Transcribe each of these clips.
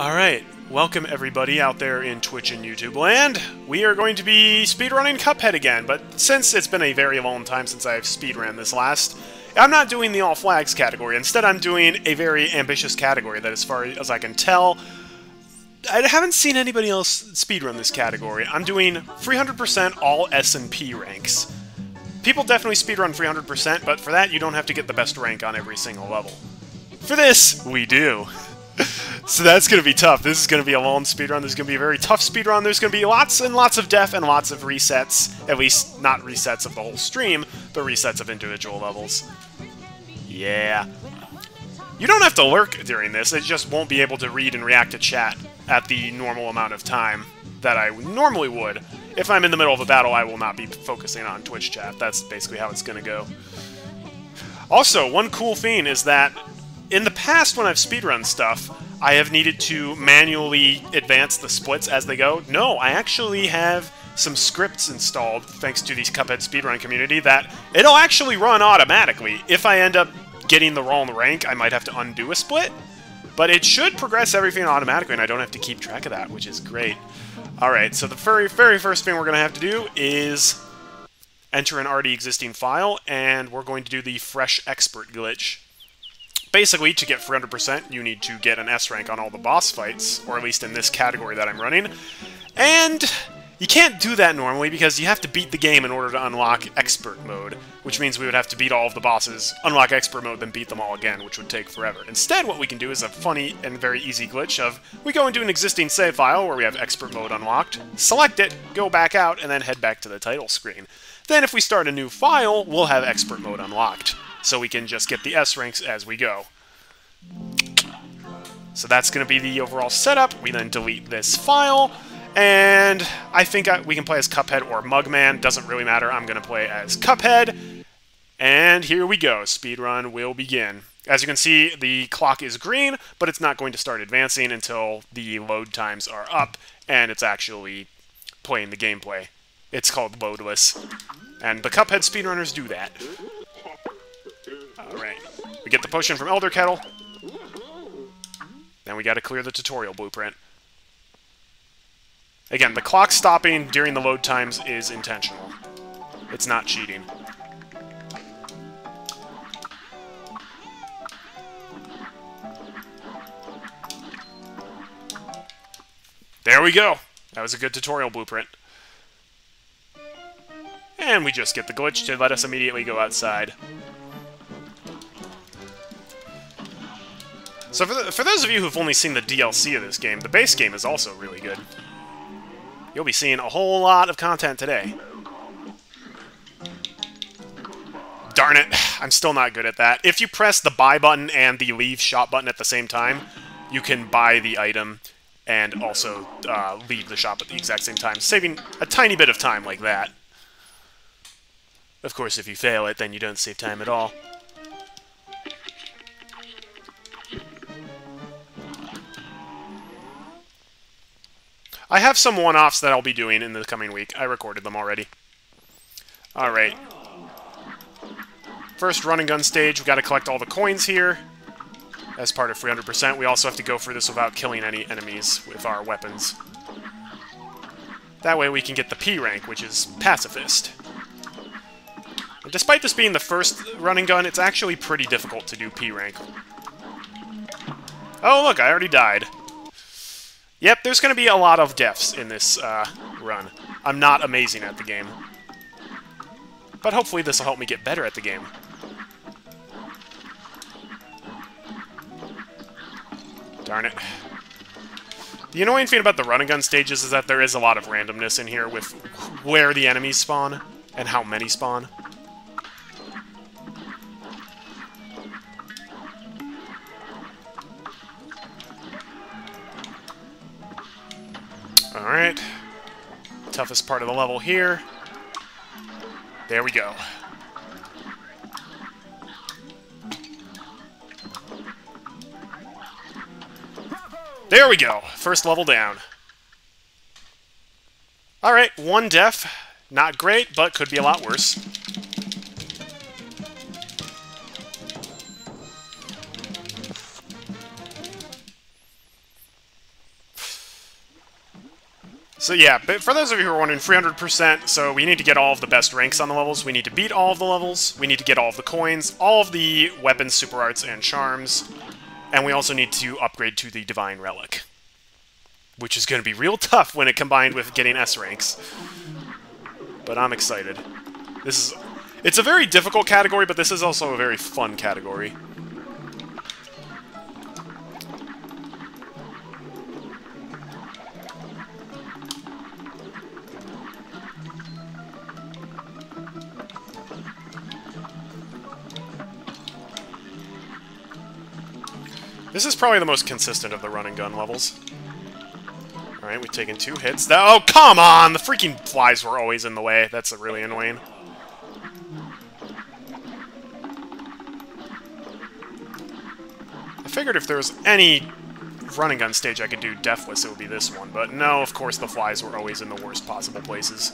Alright, welcome everybody out there in Twitch and YouTube land. We are going to be speedrunning Cuphead again, but since it's been a very long time since I've speedrun this last, I'm not doing the All Flags category. Instead, I'm doing a very ambitious category that, as far as I can tell, I haven't seen anybody else speedrun this category. I'm doing 300% all S&P ranks. People definitely speedrun 300%, but for that, you don't have to get the best rank on every single level. For this, we do. so that's going to be tough. This is going to be a long speedrun. This is going to be a very tough speedrun. There's going to be lots and lots of death and lots of resets. At least, not resets of the whole stream, but resets of individual levels. Yeah. You don't have to lurk during this. It just won't be able to read and react to chat at the normal amount of time that I normally would. If I'm in the middle of a battle, I will not be focusing on Twitch chat. That's basically how it's going to go. Also, one cool thing is that in the past, when I've speedrun stuff, I have needed to manually advance the splits as they go. No, I actually have some scripts installed, thanks to these Cuphead speedrun community, that it'll actually run automatically. If I end up getting the wrong rank, I might have to undo a split. But it should progress everything automatically, and I don't have to keep track of that, which is great. Alright, so the very, very first thing we're going to have to do is enter an already existing file, and we're going to do the Fresh Expert glitch. Basically, to get 400%, you need to get an S rank on all the boss fights, or at least in this category that I'm running. And you can't do that normally because you have to beat the game in order to unlock Expert Mode, which means we would have to beat all of the bosses, unlock Expert Mode, then beat them all again, which would take forever. Instead, what we can do is a funny and very easy glitch of, we go into an existing save file where we have Expert Mode unlocked, select it, go back out, and then head back to the title screen. Then if we start a new file, we'll have Expert Mode unlocked so we can just get the S ranks as we go. So that's going to be the overall setup. We then delete this file, and I think I, we can play as Cuphead or Mugman. Doesn't really matter. I'm going to play as Cuphead. And here we go. Speedrun will begin. As you can see, the clock is green, but it's not going to start advancing until the load times are up, and it's actually playing the gameplay. It's called loadless. And the Cuphead speedrunners do that. Alright. We get the potion from Elder Kettle. Then we gotta clear the tutorial blueprint. Again, the clock stopping during the load times is intentional. It's not cheating. There we go! That was a good tutorial blueprint. And we just get the glitch to let us immediately go outside. So for, the, for those of you who've only seen the DLC of this game, the base game is also really good. You'll be seeing a whole lot of content today. Darn it, I'm still not good at that. If you press the buy button and the leave shop button at the same time, you can buy the item and also uh, leave the shop at the exact same time, saving a tiny bit of time like that. Of course, if you fail it, then you don't save time at all. I have some one-offs that I'll be doing in the coming week. I recorded them already. Alright. First run and gun stage, we've got to collect all the coins here. As part of 300%, we also have to go through this without killing any enemies with our weapons. That way we can get the P rank, which is Pacifist. And despite this being the first run and gun, it's actually pretty difficult to do P rank. Oh, look, I already died. Yep, there's going to be a lot of deaths in this uh, run. I'm not amazing at the game. But hopefully this will help me get better at the game. Darn it. The annoying thing about the run and gun stages is that there is a lot of randomness in here with where the enemies spawn and how many spawn. Alright. Toughest part of the level here. There we go. There we go. First level down. Alright, one death. Not great, but could be a lot worse. So yeah, but for those of you who are wondering, 300%, so we need to get all of the best ranks on the levels, we need to beat all of the levels, we need to get all of the coins, all of the weapons, super arts, and charms, and we also need to upgrade to the Divine Relic. Which is going to be real tough when it combined with getting S ranks. But I'm excited. This is... It's a very difficult category, but this is also a very fun category. This is probably the most consistent of the run and gun levels. Alright, we've taken two hits. That, oh, come on! The freaking flies were always in the way. That's really annoying. I figured if there was any run and gun stage I could do deathless, it would be this one. But no, of course the flies were always in the worst possible places.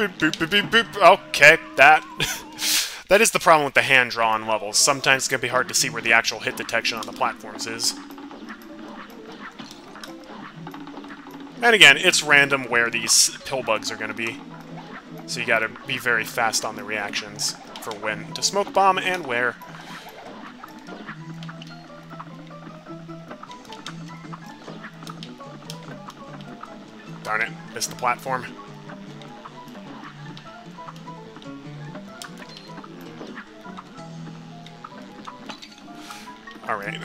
Okay, that... that is the problem with the hand-drawn levels. Sometimes it's going to be hard to see where the actual hit detection on the platforms is. And again, it's random where these pill bugs are going to be. So you gotta be very fast on the reactions for when to smoke bomb and where. Darn it, missed the platform. Alright.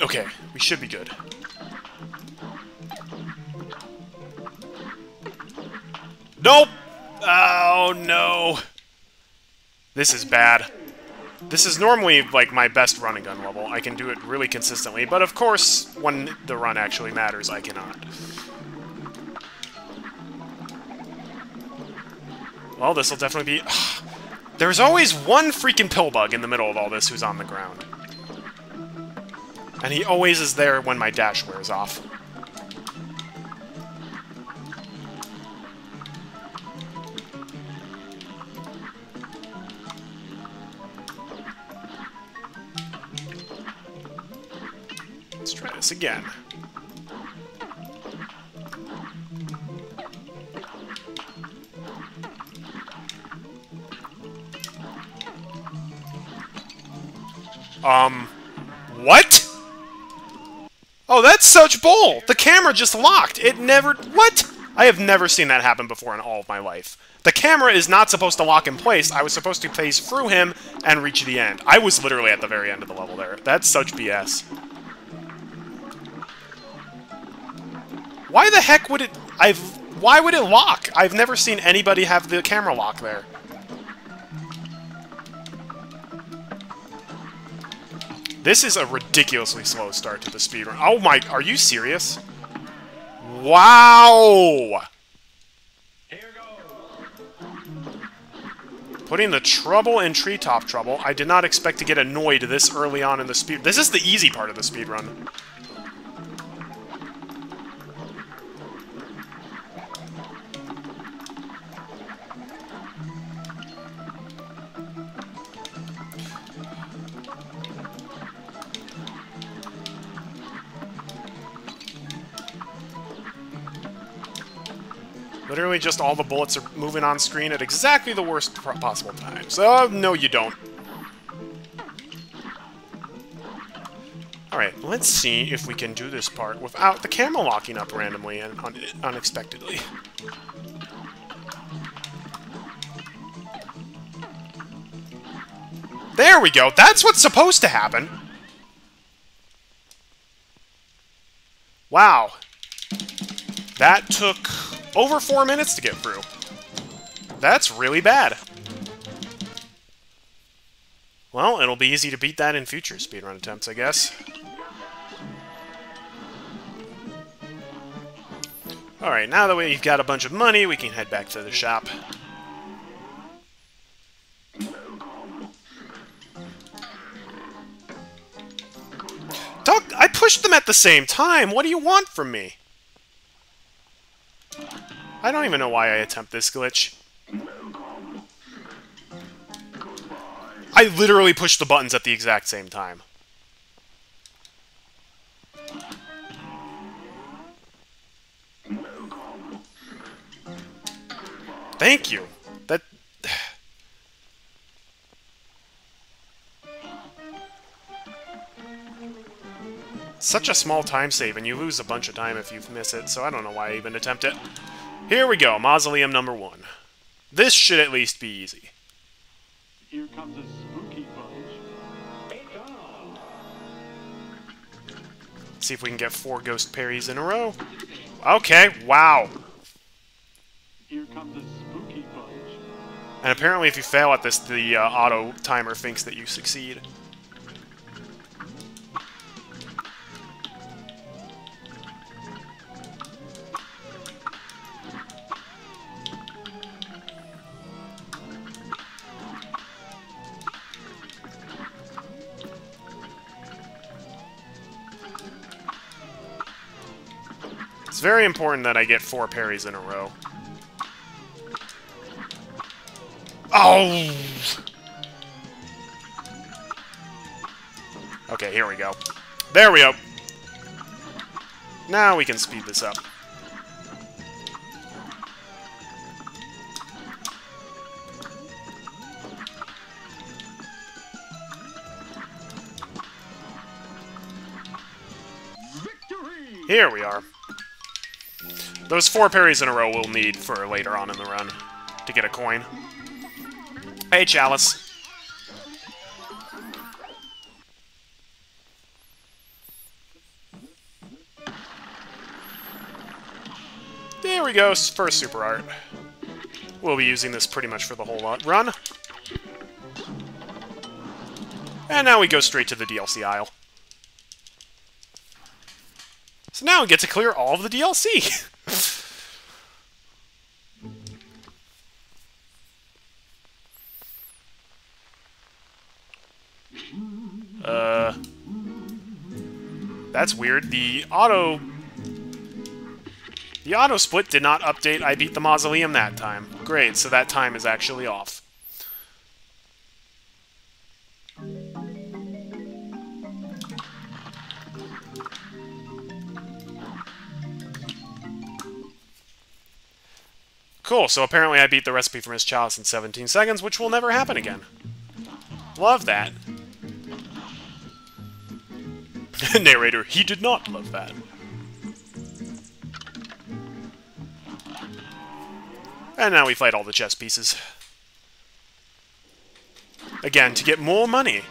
Okay, we should be good. Nope! Oh, no. This is bad. This is normally, like, my best run and gun level. I can do it really consistently, but of course, when the run actually matters, I cannot. Well, this will definitely be... There's always one freaking pill bug in the middle of all this who's on the ground. And he always is there when my dash wears off. Let's try this again. Um, what? Oh, that's such bull! The camera just locked! It never... What? I have never seen that happen before in all of my life. The camera is not supposed to lock in place. I was supposed to phase through him and reach the end. I was literally at the very end of the level there. That's such BS. Why the heck would it... I've... Why would it lock? I've never seen anybody have the camera lock there. This is a ridiculously slow start to the speedrun. Oh my, are you serious? Wow! Putting the trouble in treetop trouble. I did not expect to get annoyed this early on in the speed. This is the easy part of the speedrun. Literally just all the bullets are moving on screen at exactly the worst possible times. Oh, no you don't. Alright, let's see if we can do this part without the camera locking up randomly and un unexpectedly. There we go! That's what's supposed to happen! Wow. That took over four minutes to get through. That's really bad. Well, it'll be easy to beat that in future speedrun attempts, I guess. Alright, now that we've got a bunch of money, we can head back to the shop. Talk, I pushed them at the same time! What do you want from me? I don't even know why I attempt this glitch. I literally pushed the buttons at the exact same time. Thank you. That... Such a small time save, and you lose a bunch of time if you miss it, so I don't know why I even attempt it. Here we go, Mausoleum number one. This should at least be easy. Here comes a spooky punch. See if we can get four ghost parries in a row. Okay, wow. Here comes a spooky punch. And apparently if you fail at this, the uh, auto timer thinks that you succeed. Very important that I get four parries in a row. Oh! Okay, here we go. There we go. Now we can speed this up. Victory! Here we are. Those four parries in a row we'll need for later on in the run to get a coin. Hey, Chalice. There we go, first super art. We'll be using this pretty much for the whole lot run. And now we go straight to the DLC aisle. So now we get to clear all of the DLC! uh... That's weird. The auto... The auto split did not update I beat the mausoleum that time. Great, so that time is actually off. Cool, so apparently I beat the recipe for Miss Chalice in 17 seconds, which will never happen again. Love that. Narrator, he did not love that. And now we fight all the chess pieces. Again, to get more money.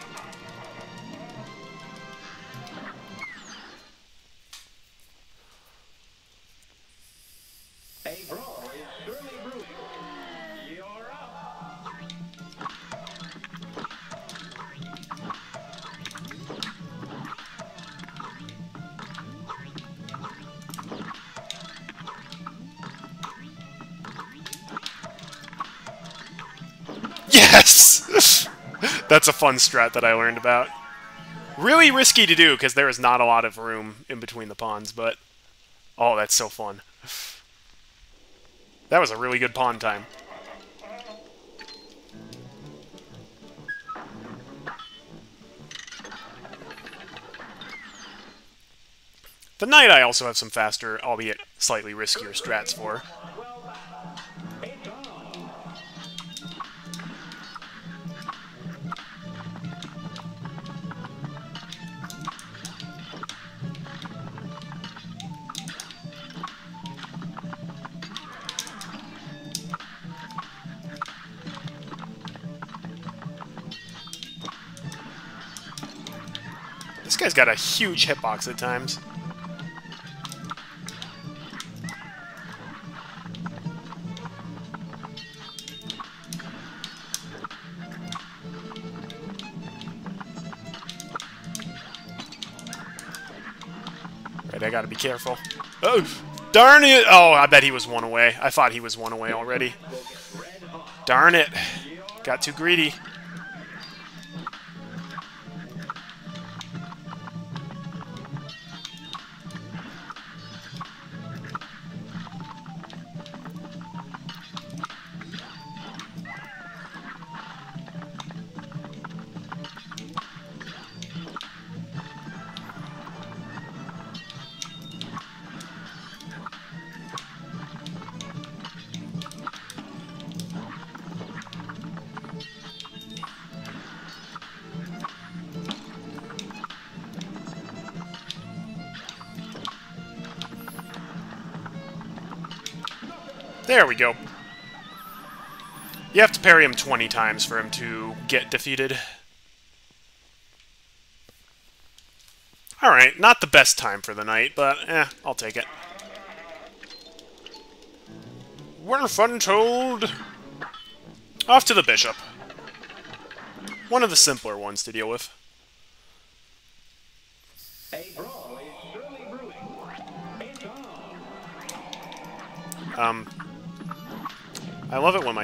That's a fun strat that I learned about. Really risky to do, because there is not a lot of room in between the pawns, but... Oh, that's so fun. That was a really good pawn time. The knight I also have some faster, albeit slightly riskier strats for. Got a huge hitbox at times. Right, I gotta be careful. Oh, darn it! Oh, I bet he was one away. I thought he was one away already. Darn it. Got too greedy. There we go. You have to parry him 20 times for him to get defeated. Alright, not the best time for the knight, but eh, I'll take it. We're fun told. Off to the bishop. One of the simpler ones to deal with.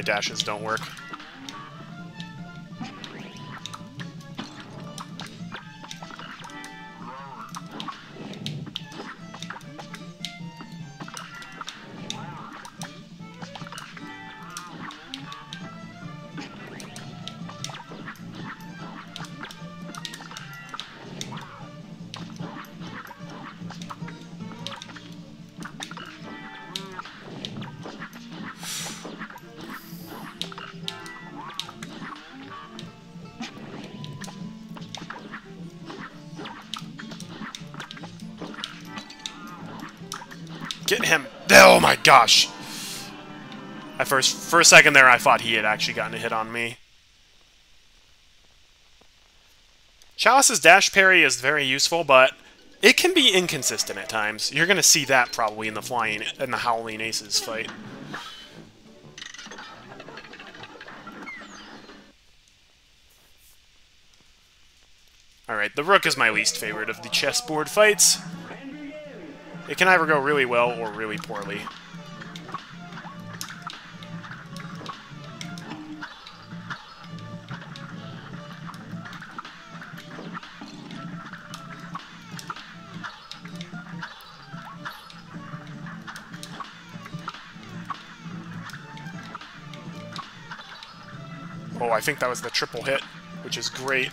Dashes don't work. Gosh! I first, for a second there, I thought he had actually gotten a hit on me. Chalice's dash parry is very useful, but it can be inconsistent at times. You're gonna see that probably in the flying in the Howling Aces fight. Alright, the Rook is my least favorite of the chessboard fights. It can either go really well or really poorly. I think that was the triple hit, which is great.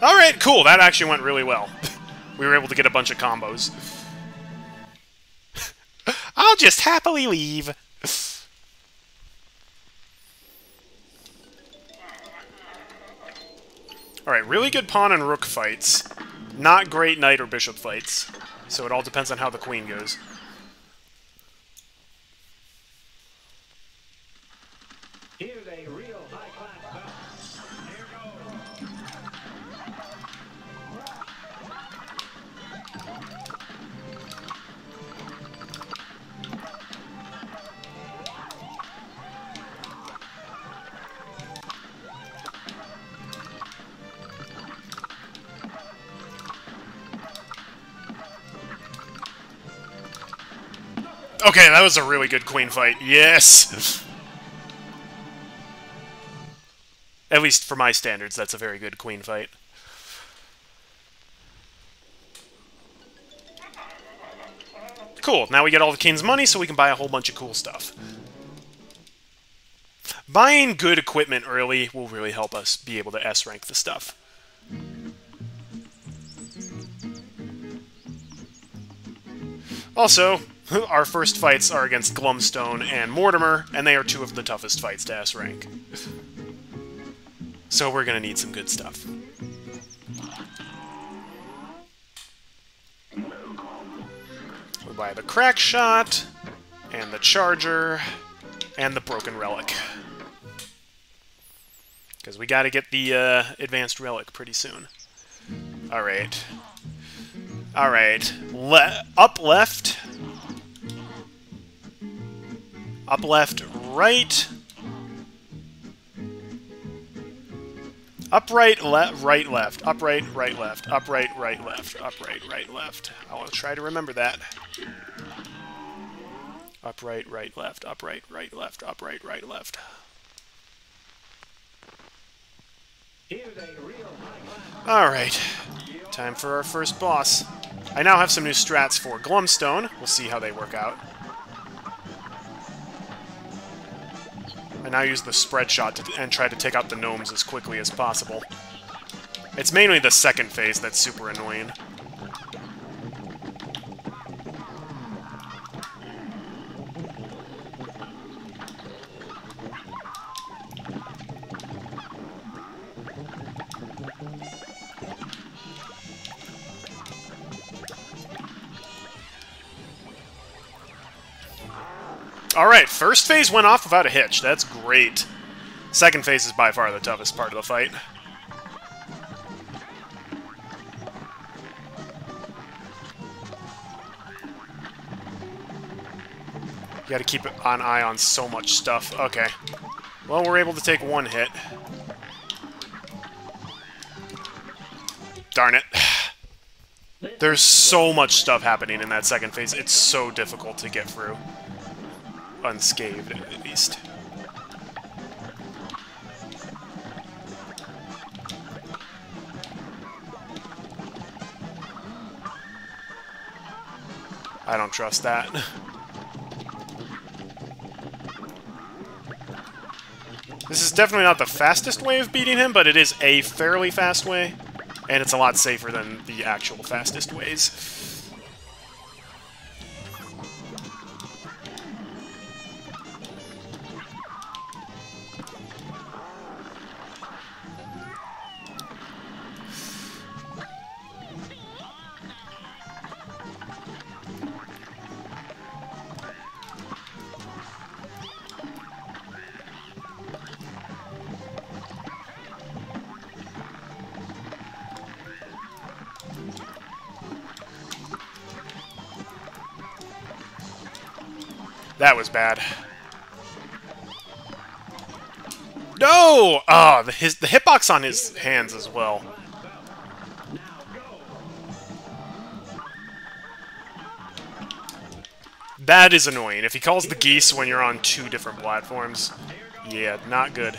Alright, cool. That actually went really well. we were able to get a bunch of combos. I'll just happily leave. Alright, really good pawn and rook fights. Not great knight or bishop fights. So it all depends on how the queen goes. Okay, that was a really good queen fight. Yes! At least for my standards, that's a very good queen fight. Cool, now we get all the king's money so we can buy a whole bunch of cool stuff. Buying good equipment early will really help us be able to S-rank the stuff. Also, our first fights are against Glumstone and Mortimer, and they are two of the toughest fights to S-rank. So we're gonna need some good stuff. We buy the crack shot, and the charger, and the broken relic. Because we gotta get the uh, advanced relic pretty soon. Alright. Alright. Le up left. Up left, right. Upright, left, right, left. Upright, right, left. Upright, right, left. Upright, right, left. I'll try to remember that. Upright, right, left. Upright, right, left. Upright, right, left. Here's a real high-class Alright. Time for our first boss. I now have some new strats for Glumstone. We'll see how they work out. I now use the spread shot to, and try to take out the gnomes as quickly as possible. It's mainly the second phase that's super annoying. Alright, first phase went off without a hitch. That's great. Second phase is by far the toughest part of the fight. You gotta keep an eye on so much stuff. Okay. Well, we're able to take one hit. Darn it. There's so much stuff happening in that second phase. It's so difficult to get through. Unscathed, at least. I don't trust that. This is definitely not the fastest way of beating him, but it is a fairly fast way. And it's a lot safer than the actual fastest ways. That was bad. No! Ah, oh, the, his, the hitbox on his hands as well. That is annoying. If he calls the geese when you're on two different platforms, yeah, not good.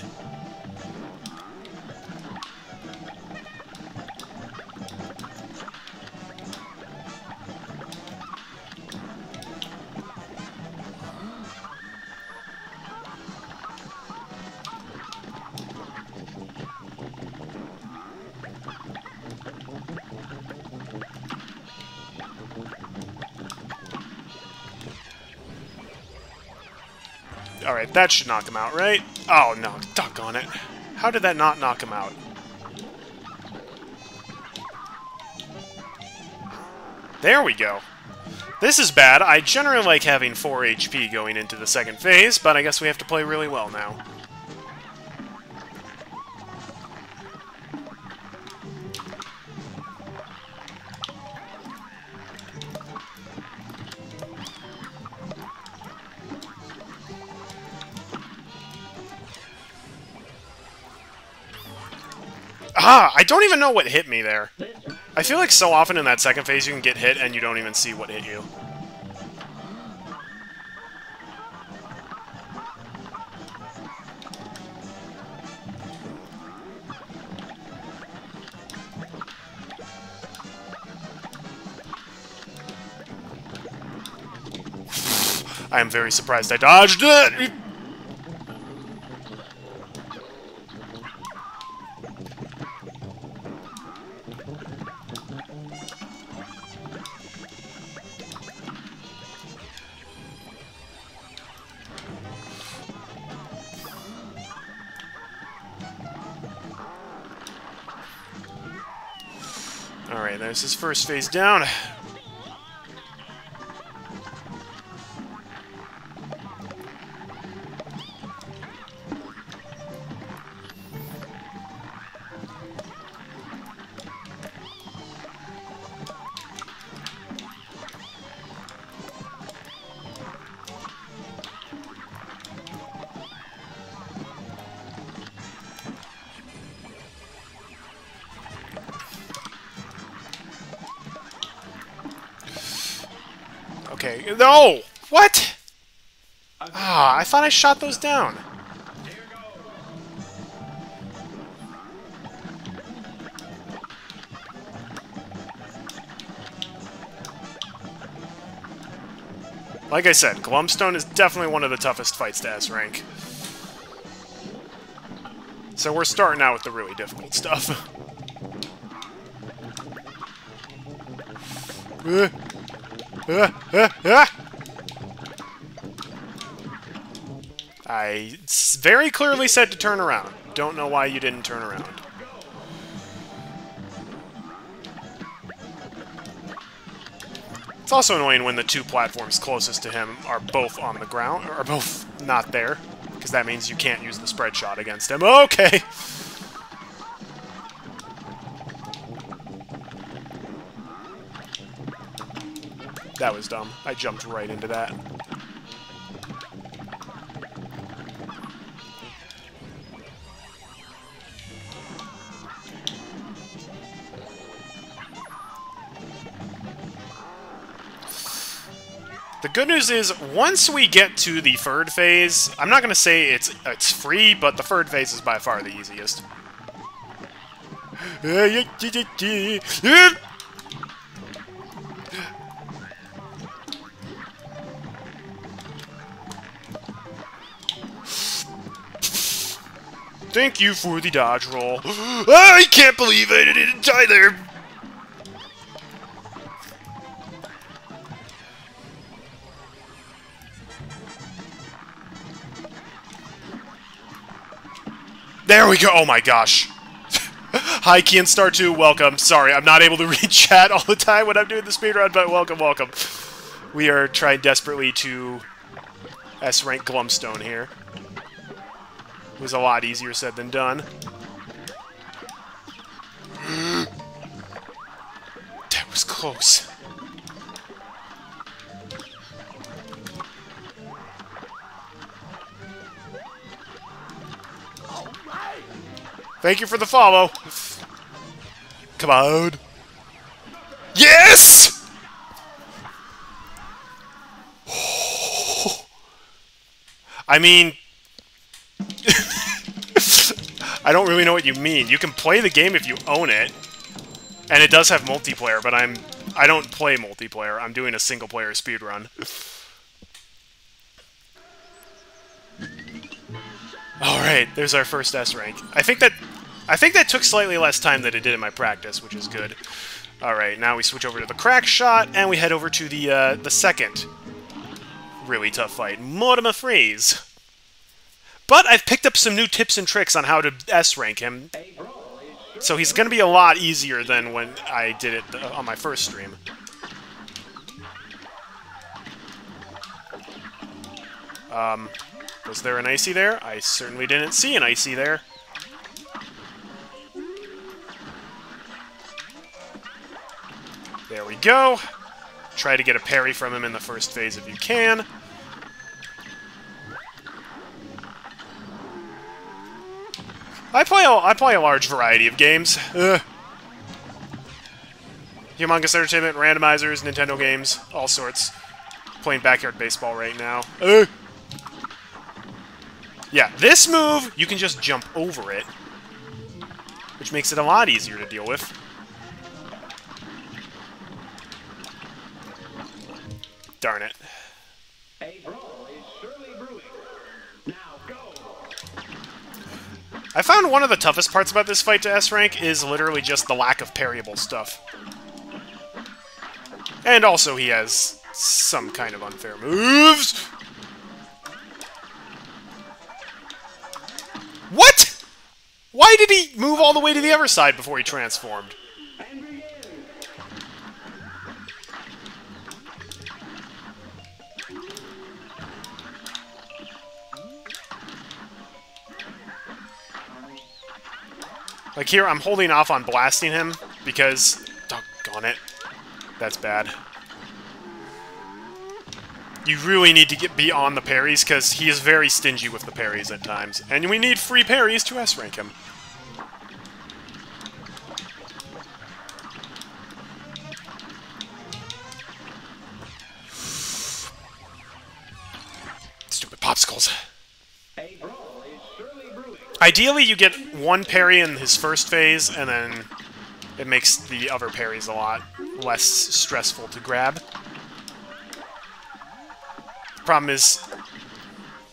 Alright, that should knock him out, right? Oh, no. Duck on it. How did that not knock him out? There we go. This is bad. I generally like having 4 HP going into the second phase, but I guess we have to play really well now. Ah, I don't even know what hit me there. I feel like so often in that second phase you can get hit and you don't even see what hit you. I am very surprised I dodged it! Alright, there's his first phase down. No! What? Ah, I thought I shot those down. Like I said, Glumstone is definitely one of the toughest fights to S-rank. So we're starting out with the really difficult stuff. uh. I very clearly said to turn around. Don't know why you didn't turn around. It's also annoying when the two platforms closest to him are both on the ground, or both not there, because that means you can't use the spread shot against him. Okay! That was dumb. I jumped right into that. The good news is, once we get to the third phase, I'm not going to say it's it's free, but the third phase is by far the easiest. Thank you for the dodge roll. I can't believe I didn't die there. There we go. Oh my gosh. Hi, Kian Star 2. Welcome. Sorry, I'm not able to read chat all the time when I'm doing the speedrun, but welcome, welcome. We are trying desperately to S-rank Glumstone here. Was a lot easier said than done. that was close. Thank you for the follow. Come on. Yes! I mean... I don't really know what you mean. You can play the game if you own it. And it does have multiplayer, but I'm... I don't play multiplayer. I'm doing a single-player speedrun. Alright, there's our first S rank. I think that I think that took slightly less time than it did in my practice, which is good. Alright, now we switch over to the crack shot, and we head over to the uh, the second really tough fight, Mortimer Freeze. But I've picked up some new tips and tricks on how to S rank him, so he's going to be a lot easier than when I did it on my first stream. Um, was there an icy there? I certainly didn't see an icy there. There we go. Try to get a parry from him in the first phase if you can. I play a, I play a large variety of games. Ugh. Humongous Entertainment, randomizers, Nintendo games, all sorts. Playing backyard baseball right now. Ugh. Yeah, this move, you can just jump over it, which makes it a lot easier to deal with. Darn it. A brawl is surely brewing. Now go. I found one of the toughest parts about this fight to S rank is literally just the lack of parryable stuff. And also he has some kind of unfair moves. What? Why did he move all the way to the other side before he transformed? Like here, I'm holding off on blasting him because... Doggone it. That's bad. You really need to get be on the parries because he is very stingy with the parries at times. And we need free parries to S-rank him. Stupid popsicles. Surely brewing. Ideally, you get one parry in his first phase, and then it makes the other parries a lot less stressful to grab. The problem is,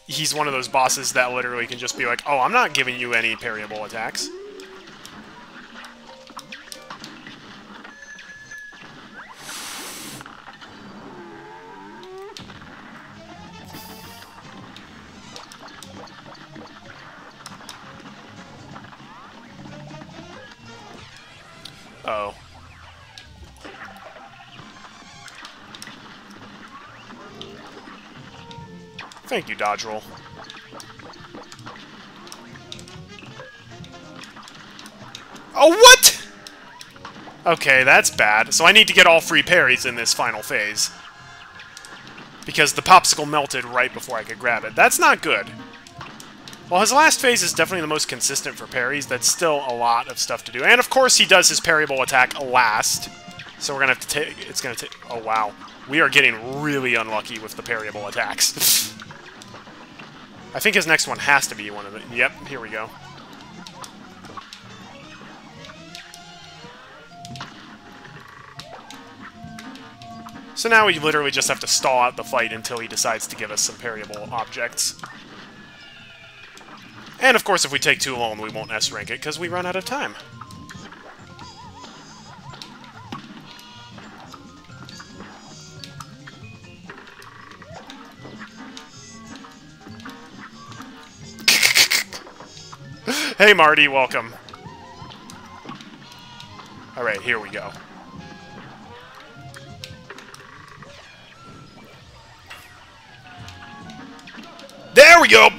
he's one of those bosses that literally can just be like, oh, I'm not giving you any parryable attacks. Oh. Thank you, dodge roll. Oh, what?! Okay, that's bad. So I need to get all three parries in this final phase. Because the popsicle melted right before I could grab it. That's not good. While his last phase is definitely the most consistent for parries, that's still a lot of stuff to do. And of course he does his parryable attack last. So we're gonna have to take... It's gonna take... Oh, wow. We are getting really unlucky with the parryable attacks. I think his next one has to be one of the... Yep, here we go. So now we literally just have to stall out the fight until he decides to give us some parryable objects. And of course, if we take too long, we won't S-rank it, because we run out of time. hey, Marty, welcome. Alright, here we go. There we go!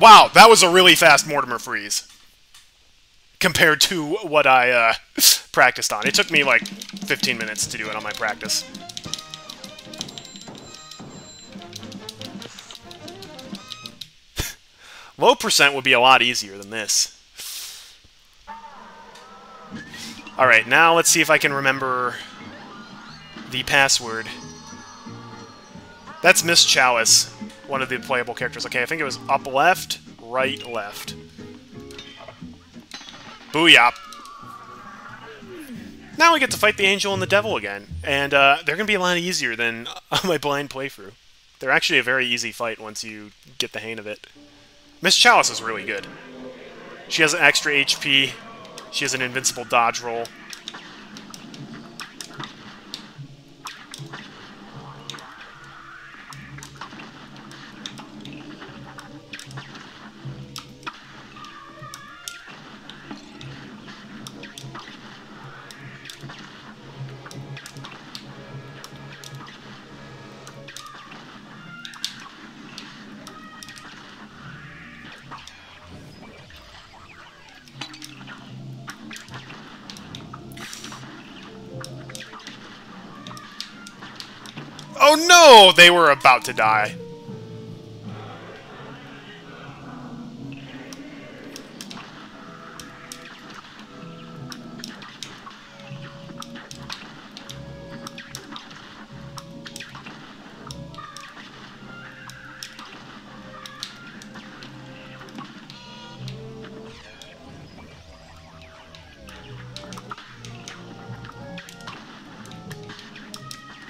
Wow, that was a really fast Mortimer freeze. Compared to what I uh, practiced on. It took me like 15 minutes to do it on my practice. Low percent would be a lot easier than this. Alright, now let's see if I can remember the password. That's Miss Chalice, one of the playable characters. Okay, I think it was up left, right left. Booyah! Now we get to fight the Angel and the Devil again, and uh, they're going to be a lot easier than my blind playthrough. They're actually a very easy fight once you get the hang of it. Miss Chalice is really good. She has an extra HP. She has an invincible dodge roll. Oh! They were about to die.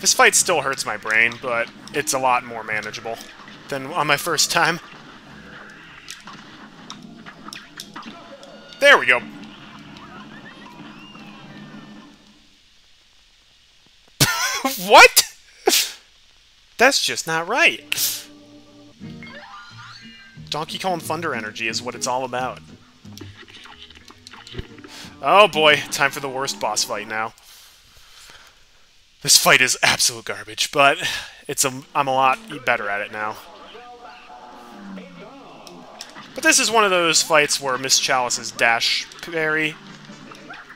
This fight still hurts my brain, but it's a lot more manageable than on my first time. There we go. what? That's just not right. Donkey Kong Thunder Energy is what it's all about. Oh boy, time for the worst boss fight now. This fight is absolute garbage, but it's a, I'm a lot better at it now. But this is one of those fights where Miss Chalice's dash parry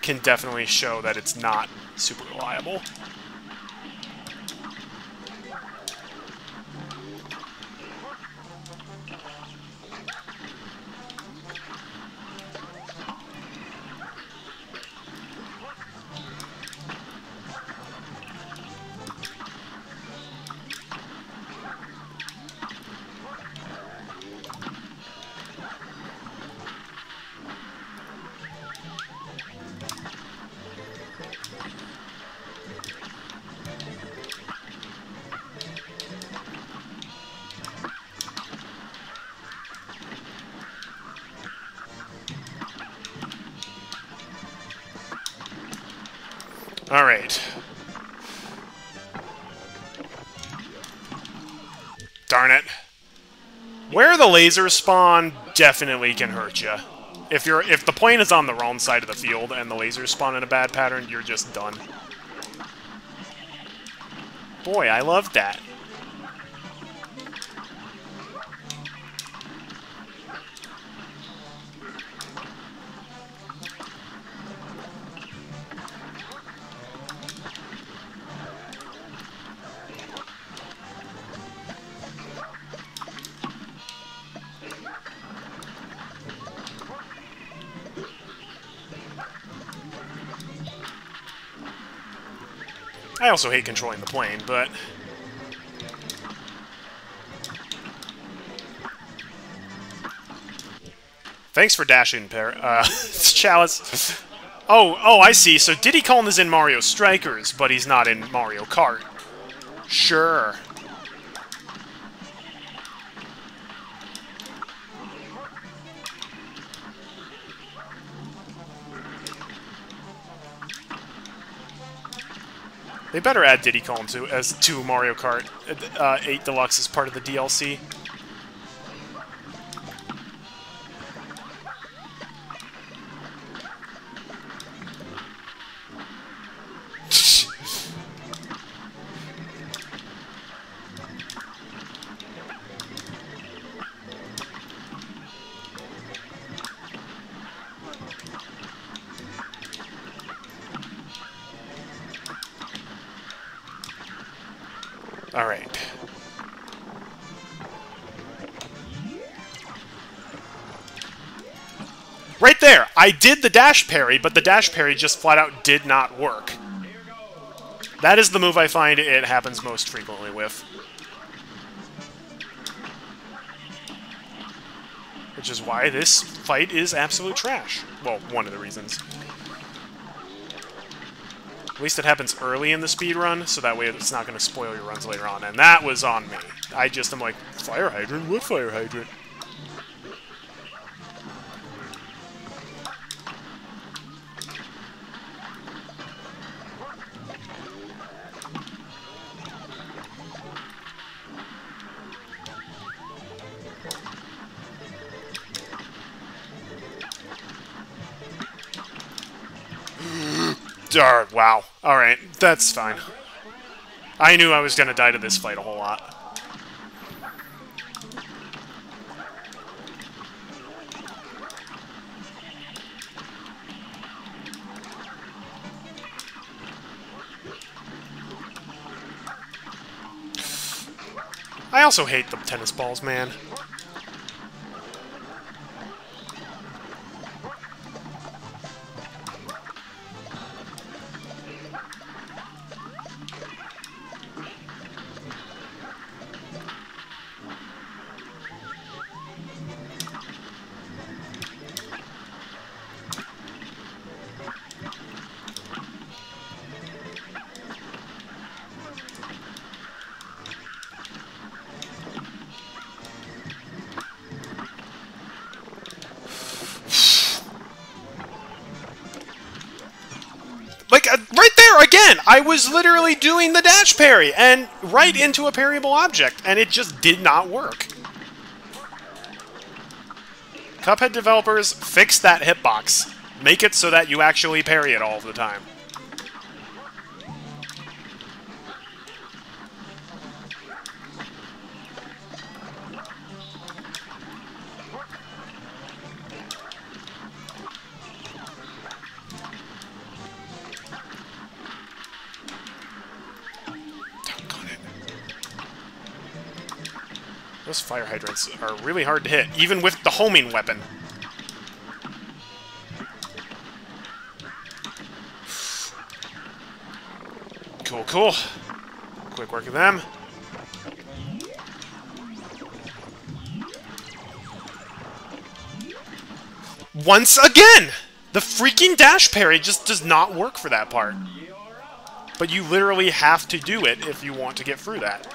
can definitely show that it's not super reliable. The lasers spawn definitely can hurt you. If you're if the plane is on the wrong side of the field and the lasers spawn in a bad pattern, you're just done. Boy, I love that. I also hate controlling the plane, but... Thanks for dashing, Par uh, Chalice. Oh, oh, I see. So Diddy Kong is in Mario Strikers, but he's not in Mario Kart. Sure. They better add Diddy Kong to as to Mario Kart uh, 8 Deluxe as part of the DLC. Alright. Right there! I did the dash parry, but the dash parry just flat out did not work. That is the move I find it happens most frequently with. Which is why this fight is absolute trash. Well, one of the reasons. At least it happens early in the speed run, so that way it's not going to spoil your runs later on. And that was on me. I just am like, fire hydrant? What fire hydrant? Dark, wow. Alright, that's fine. I knew I was gonna die to this fight a whole lot. I also hate the tennis balls, man. I was literally doing the dash parry, and right into a parryable object, and it just did not work. Cuphead developers, fix that hitbox. Make it so that you actually parry it all the time. Hydrants are really hard to hit, even with the homing weapon. Cool, cool. Quick work of them. Once again! The freaking dash parry just does not work for that part. But you literally have to do it if you want to get through that.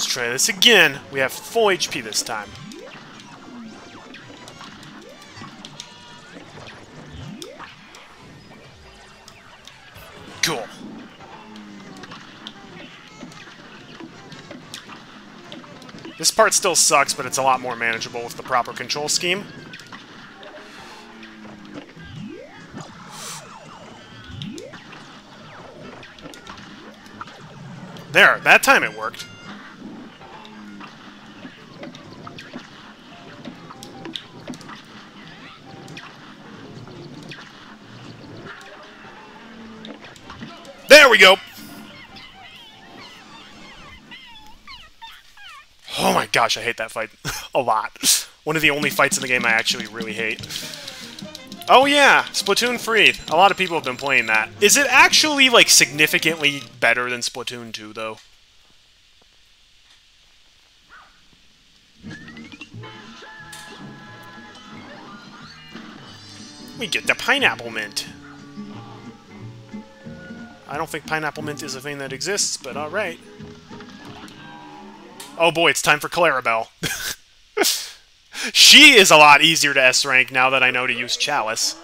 Let's try this again. We have full HP this time. Cool. This part still sucks, but it's a lot more manageable with the proper control scheme. There, that time it worked. There we go! Oh my gosh, I hate that fight a lot. One of the only fights in the game I actually really hate. Oh yeah, Splatoon 3. A lot of people have been playing that. Is it actually, like, significantly better than Splatoon 2, though? We get the Pineapple Mint. I don't think Pineapple Mint is a thing that exists, but alright. Oh boy, it's time for Clarabelle. she is a lot easier to S-rank now that I know to use Chalice.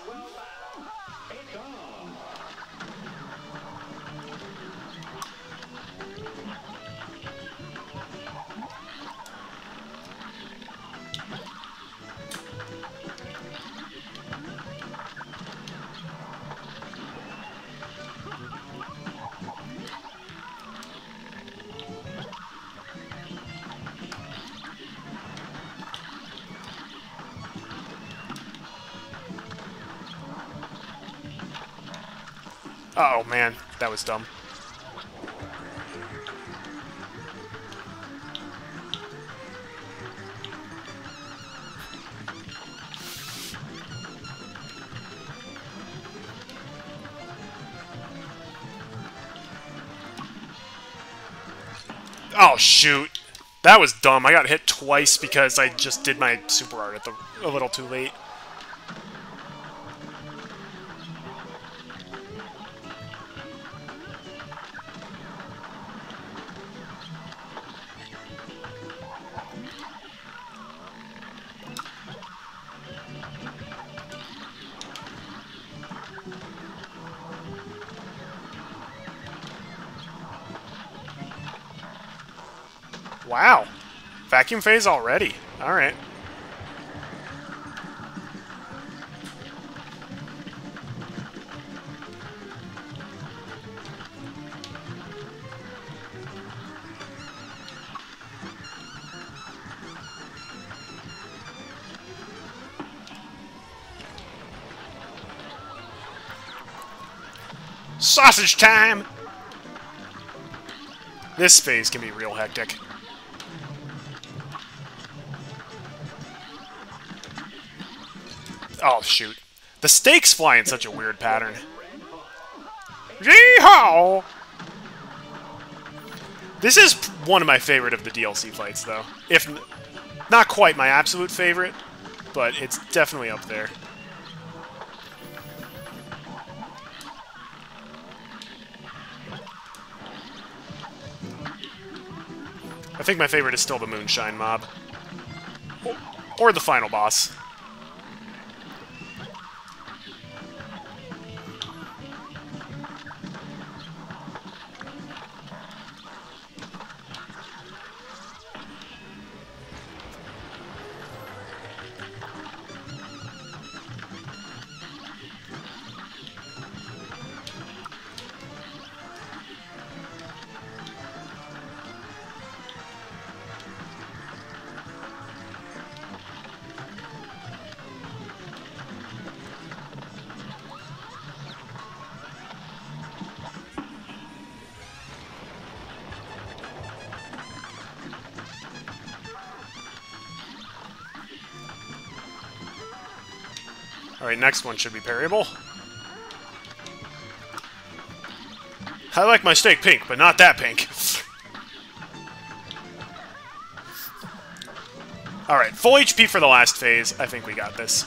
Oh man, that was dumb. Oh shoot. That was dumb. I got hit twice because I just did my super art the a little too late. Vacuum phase already. Alright. Sausage time! This phase can be real hectic. Oh, shoot. The stakes fly in such a weird pattern. Yeehaw! This is one of my favorite of the DLC fights, though. If not quite my absolute favorite, but it's definitely up there. I think my favorite is still the Moonshine Mob. Or the final boss. Next one should be parryable. I like my steak pink, but not that pink. Alright, full HP for the last phase. I think we got this.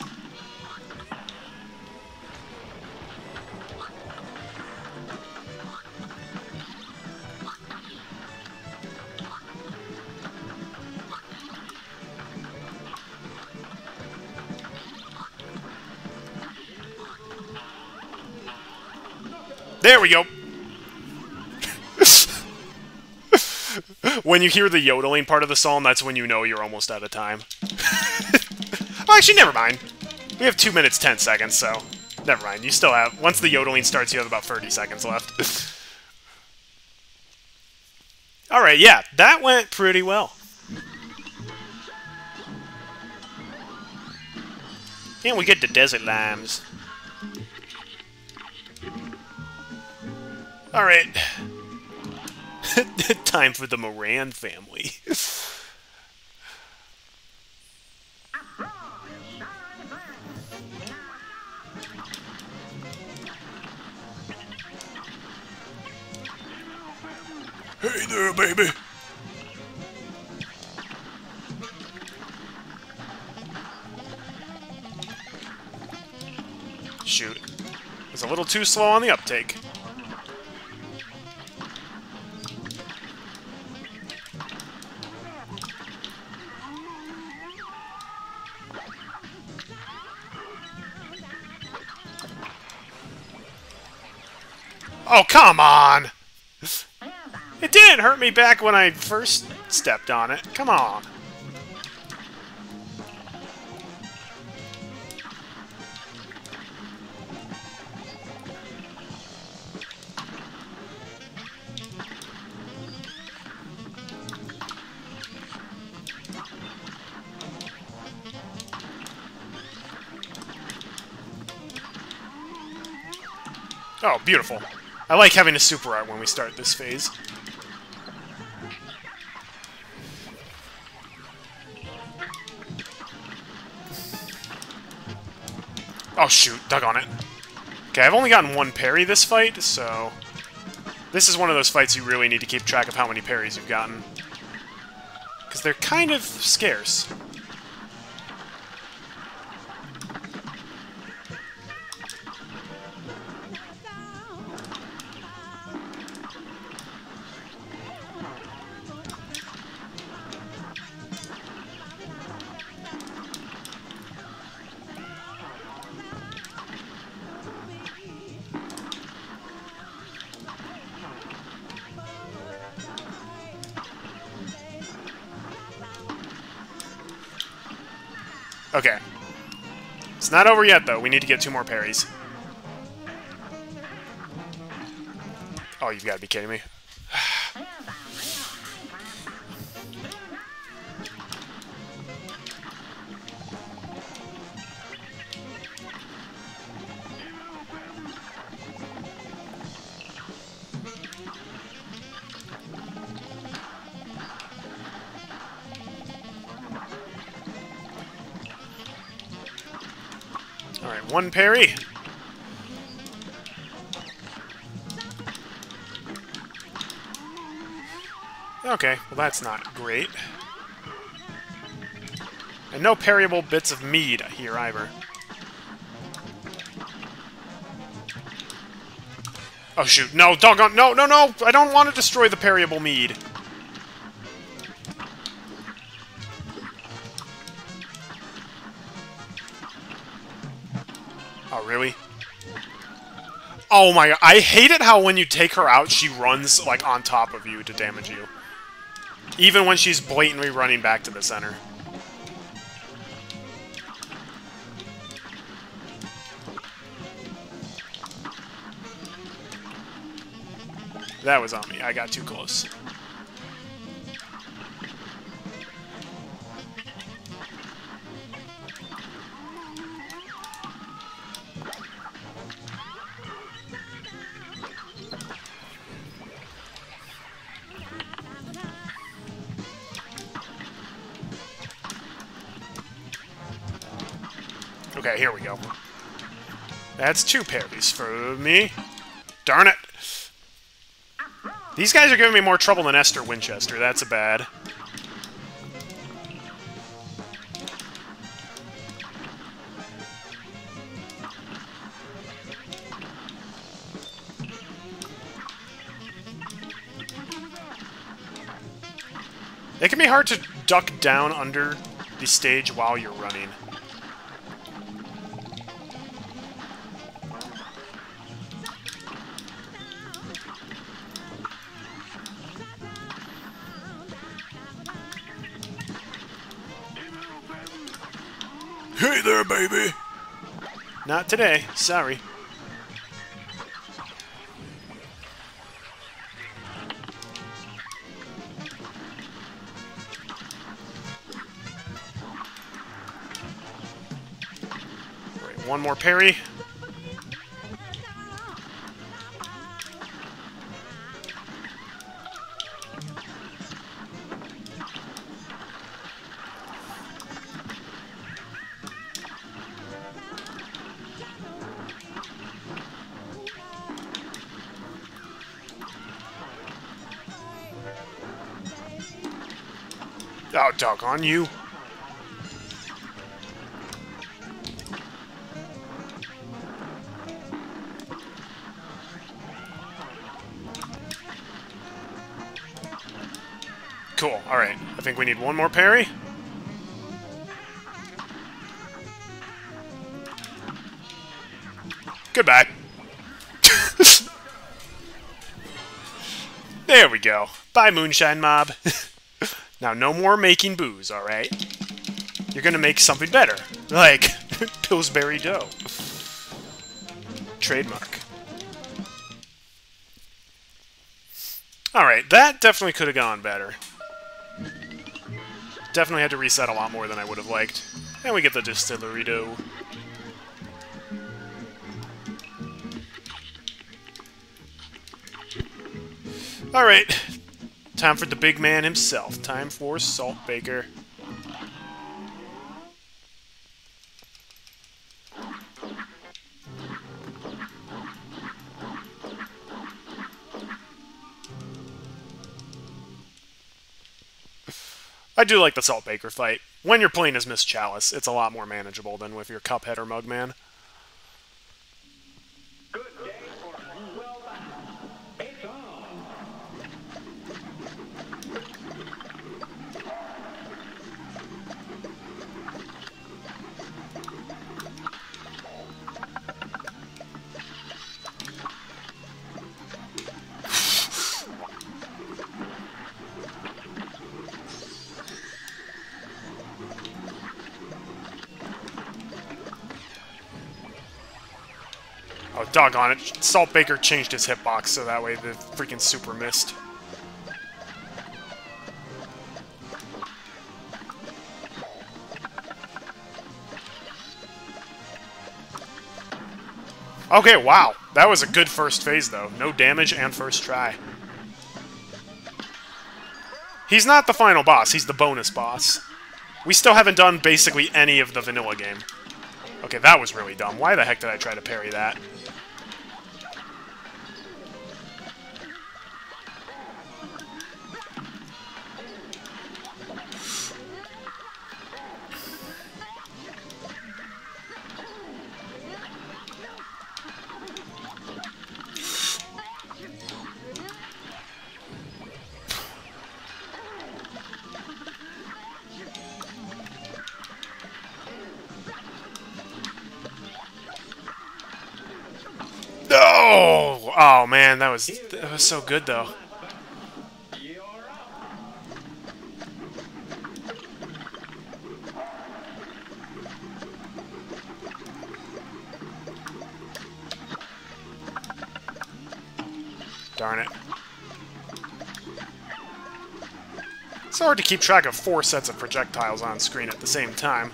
There we go! when you hear the yodeling part of the song, that's when you know you're almost out of time. well, actually, never mind. We have 2 minutes 10 seconds, so... Never mind, you still have... Once the yodeling starts, you have about 30 seconds left. Alright, yeah, that went pretty well. And we get the desert limes. Alright. Time for the Moran family. hey there, baby. Shoot. It's a little too slow on the uptake. Oh, come on! It didn't hurt me back when I first stepped on it. Come on. Oh, beautiful. I like having a super art when we start this phase. Oh shoot, dug on it. Okay, I've only gotten one parry this fight, so... This is one of those fights you really need to keep track of how many parries you've gotten. Because they're kind of scarce. It's not over yet, though. We need to get two more parries. Oh, you've got to be kidding me. One parry. Okay, well that's not great. And no parryable bits of mead here either. Oh shoot, no, doggone, no, no, no! I don't want to destroy the parryable mead. Oh my god, I hate it how when you take her out, she runs, like, on top of you to damage you. Even when she's blatantly running back to the center. That was on me. I got too close. That's two parries for me. Darn it! These guys are giving me more trouble than Esther Winchester. That's a bad. It can be hard to duck down under the stage while you're running. Baby! Not today, sorry. One more parry. Doggone you. Cool, alright. I think we need one more parry. Goodbye. there we go. Bye, Moonshine Mob. Now, no more making booze, alright? You're gonna make something better. Like, Pillsbury Dough. Trademark. Alright, that definitely could have gone better. Definitely had to reset a lot more than I would have liked. And we get the distillery dough. Alright, Time for the big man himself. Time for Salt Baker. I do like the Saltbaker fight. When you're playing as Miss Chalice, it's a lot more manageable than with your Cuphead or Mugman. Doggone it. Saltbaker changed his hitbox so that way the freaking super missed. Okay, wow. That was a good first phase, though. No damage and first try. He's not the final boss, he's the bonus boss. We still haven't done basically any of the vanilla game. Okay, that was really dumb. Why the heck did I try to parry that? Man, that was that was so good though. Darn it. It's hard to keep track of four sets of projectiles on screen at the same time.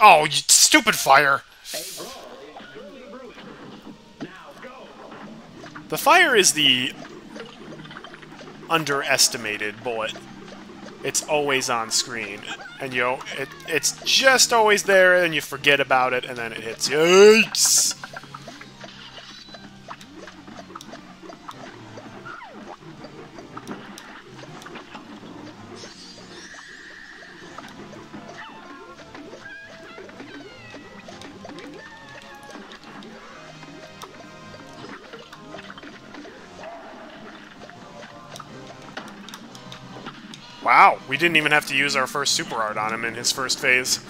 Oh, you stupid fire! The fire is the underestimated bullet. It's always on screen, and you know, it, it's just always there, and you forget about it, and then it hits you. Yikes! Wow, we didn't even have to use our first super art on him in his first phase.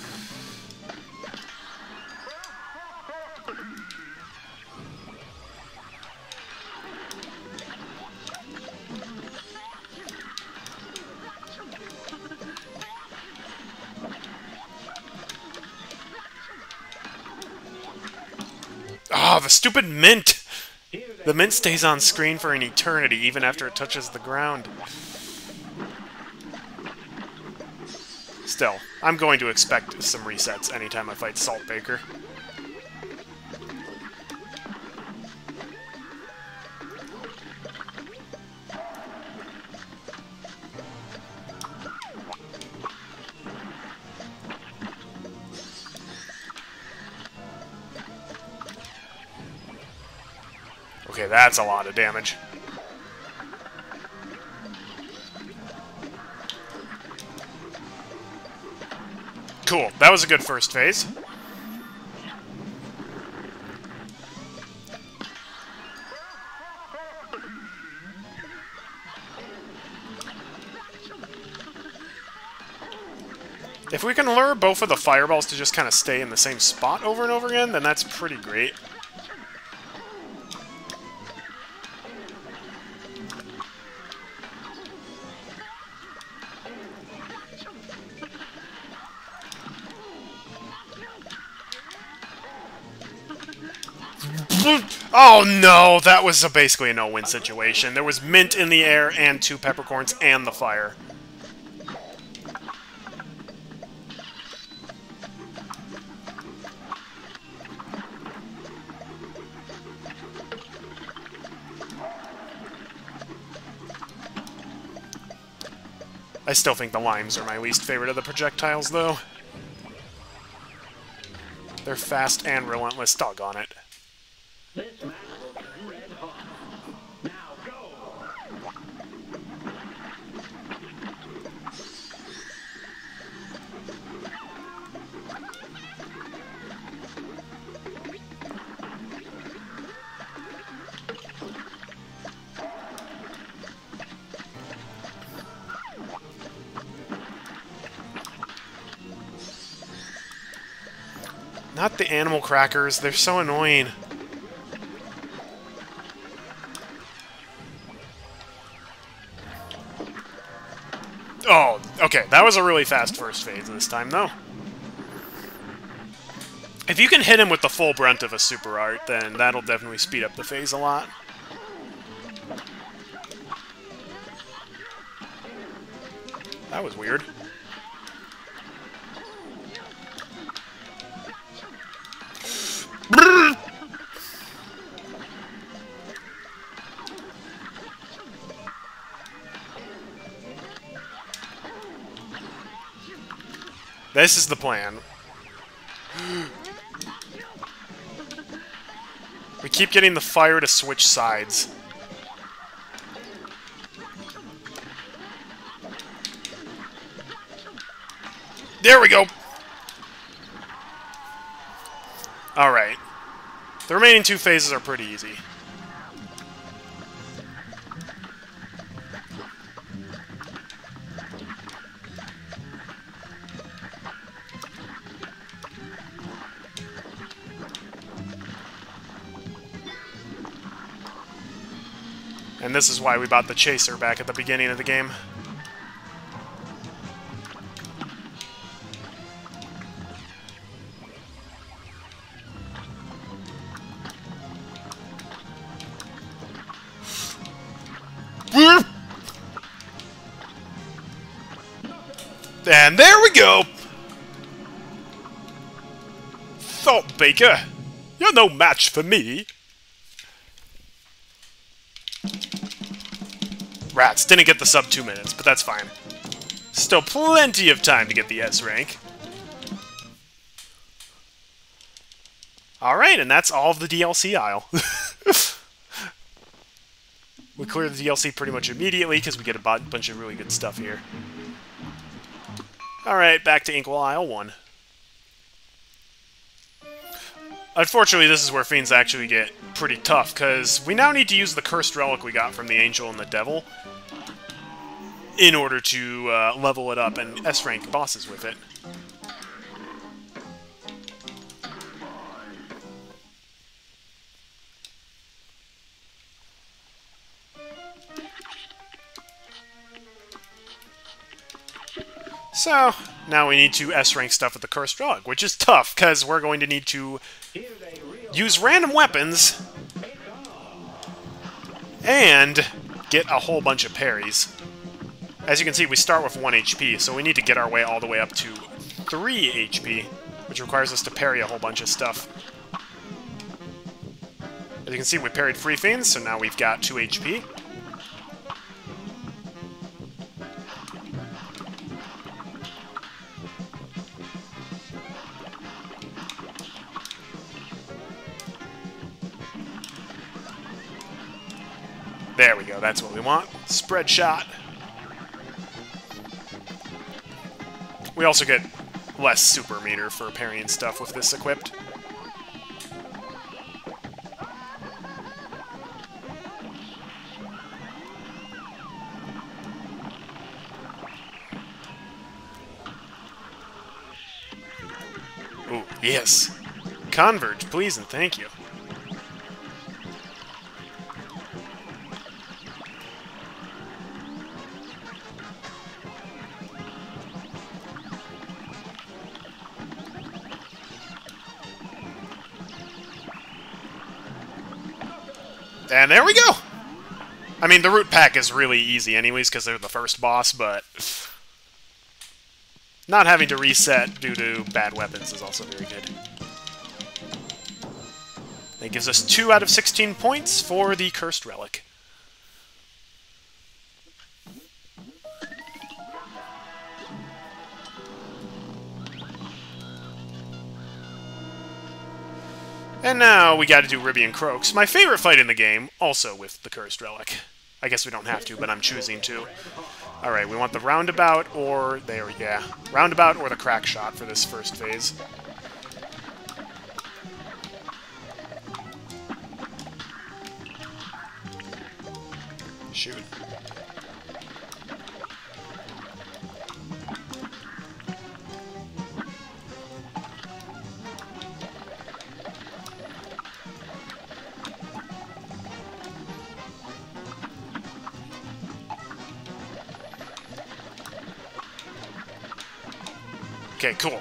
Ah, oh, the stupid mint! The mint stays on screen for an eternity, even after it touches the ground. Still, I'm going to expect some resets anytime I fight Saltbaker. Okay, that's a lot of damage. Cool, that was a good first phase. If we can lure both of the fireballs to just kind of stay in the same spot over and over again, then that's pretty great. No, that was a, basically a no-win situation. There was mint in the air and two peppercorns and the fire. I still think the limes are my least favorite of the projectiles, though. They're fast and relentless. Doggone it. Animal crackers. They're so annoying. Oh, okay. That was a really fast first phase this time, though. If you can hit him with the full brunt of a super art, then that'll definitely speed up the phase a lot. That was weird. This is the plan. We keep getting the fire to switch sides. There we go! Alright. The remaining two phases are pretty easy. This is why we bought the Chaser back at the beginning of the game. And there we go! Saltbaker, you're no match for me. Rats, didn't get the sub two minutes, but that's fine. Still plenty of time to get the S rank. Alright, and that's all of the DLC isle. we clear the DLC pretty much immediately because we get a bunch of really good stuff here. Alright, back to Inkwell Isle 1. Unfortunately, this is where fiends actually get pretty tough, because we now need to use the cursed relic we got from the angel and the devil in order to uh, level it up and S-rank bosses with it. So, now we need to S-rank stuff with the cursed relic, which is tough, because we're going to need to use random weapons, and get a whole bunch of parries. As you can see, we start with 1 HP, so we need to get our way all the way up to 3 HP, which requires us to parry a whole bunch of stuff. As you can see, we parried Free Fiends, so now we've got 2 HP. There we go, that's what we want. Spread shot. We also get less super meter for parrying stuff with this equipped. Ooh, yes. Converge, please and thank you. And there we go! I mean, the root pack is really easy anyways, because they're the first boss, but... Not having to reset due to bad weapons is also very good. That gives us 2 out of 16 points for the Cursed Relic. And now we gotta do Ribby and Croaks, my favorite fight in the game, also with the Cursed Relic. I guess we don't have to, but I'm choosing to. Alright, we want the Roundabout or... there, we yeah. Roundabout or the Crack Shot for this first phase. Shoot. Okay, cool.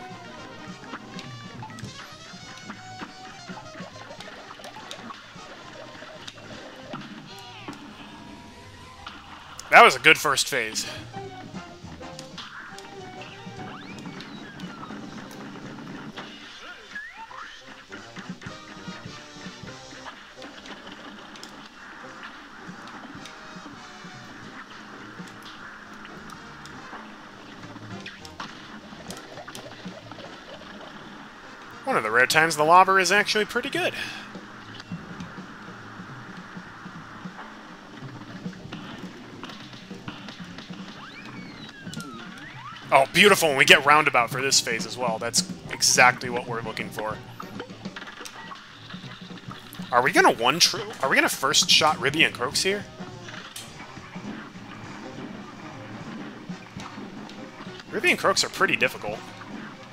That was a good first phase. The rare times the lobber is actually pretty good. Oh, beautiful, and we get roundabout for this phase as well. That's exactly what we're looking for. Are we gonna one true? Are we gonna first shot Ribby and Croaks here? Ribby and Croaks are pretty difficult.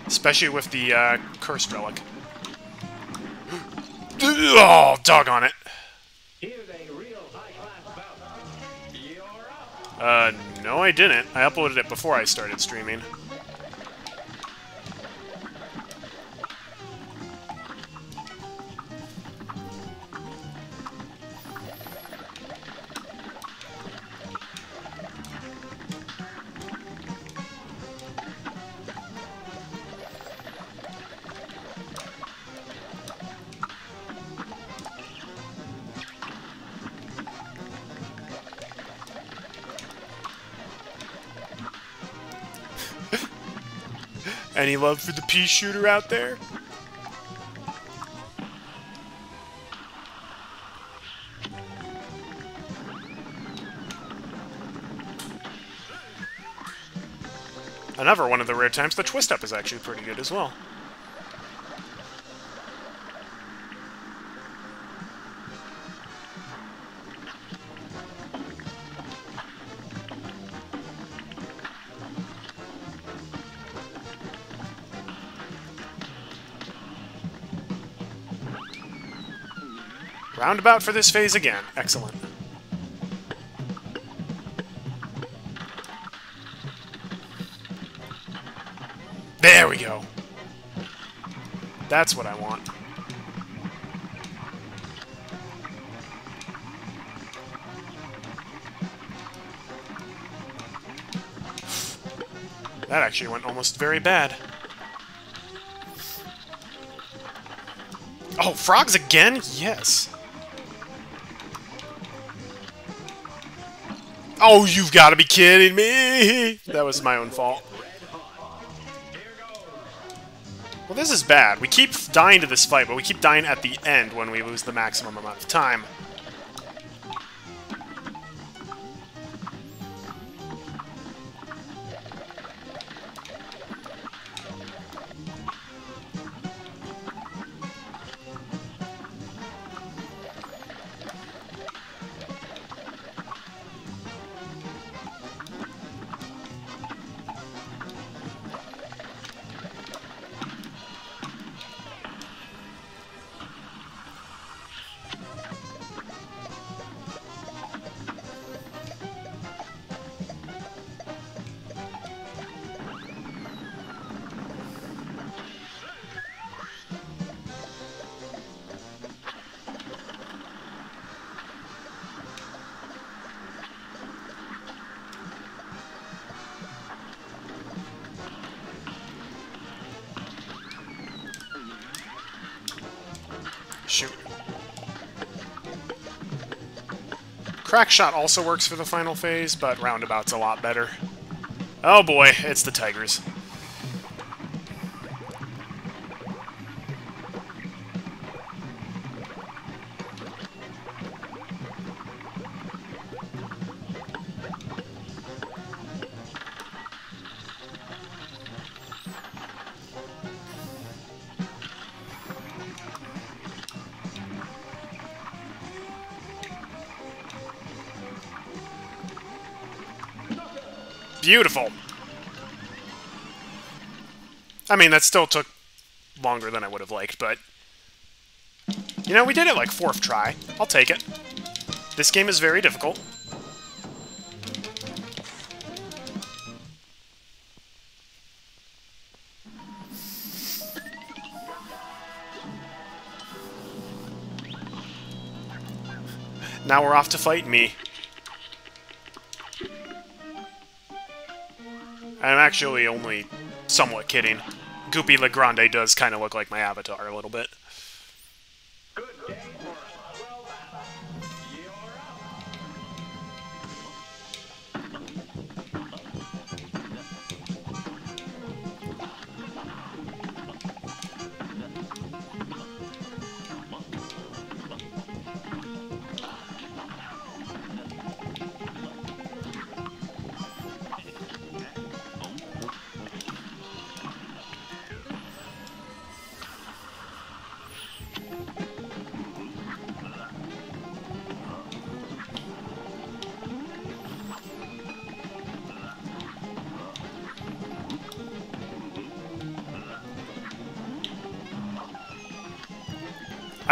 Especially with the uh, Cursed Relic. oh, it. Bout. You're up. Uh, no I didn't. I uploaded it before I started streaming. Any love for the pea shooter out there? Another one of the rare times, the twist up is actually pretty good as well. Roundabout for this phase again. Excellent. There we go. That's what I want. That actually went almost very bad. Oh, frogs again? Yes. Oh, you've got to be kidding me! That was my own fault. Well, this is bad. We keep dying to this fight, but we keep dying at the end when we lose the maximum amount of time. Crack shot also works for the final phase, but roundabout's a lot better. Oh boy, it's the Tigers. Beautiful. I mean, that still took longer than I would have liked, but... You know, we did it like fourth try. I'll take it. This game is very difficult. Now we're off to fight me. Actually only somewhat kidding. Goopy Le Grande does kind of look like my avatar a little bit.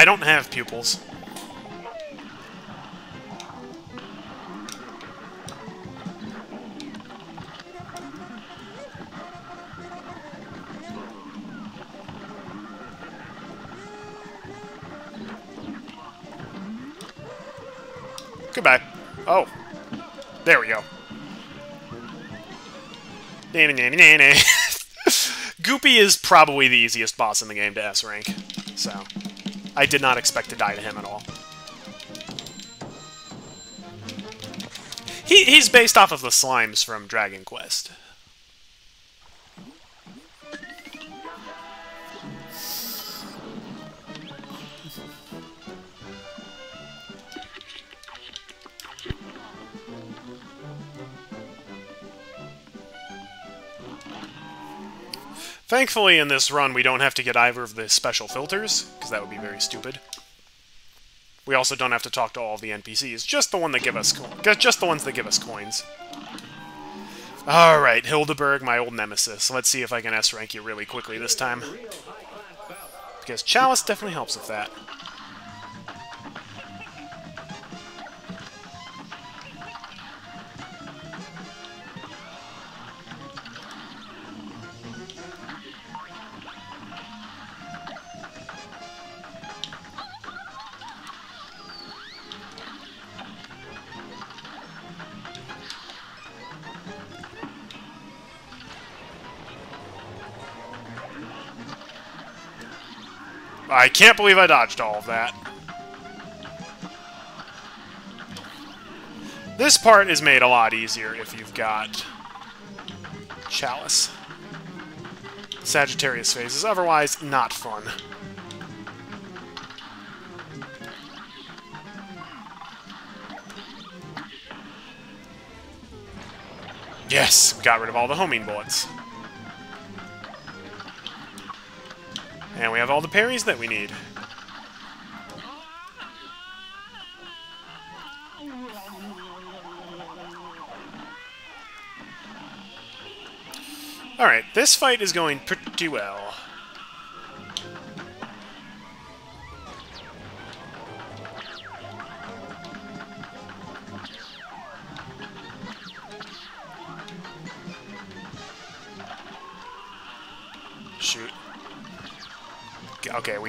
I don't have pupils. Goodbye. Oh. There we go. Goopy is probably the easiest boss in the game to S rank, so I did not expect to die to him at all. He, he's based off of the slimes from Dragon Quest. Thankfully, in this run, we don't have to get either of the special filters, because that would be very stupid. We also don't have to talk to all of the NPCs, just the one that give us just the ones that give us coins. Alright, Hilda Berg, my old nemesis. Let's see if I can S-rank you really quickly this time. Because Chalice definitely helps with that. I can't believe I dodged all of that. This part is made a lot easier if you've got Chalice. Sagittarius phases, otherwise not fun. Yes, got rid of all the homing bullets. All the parries that we need. Alright, this fight is going pretty well.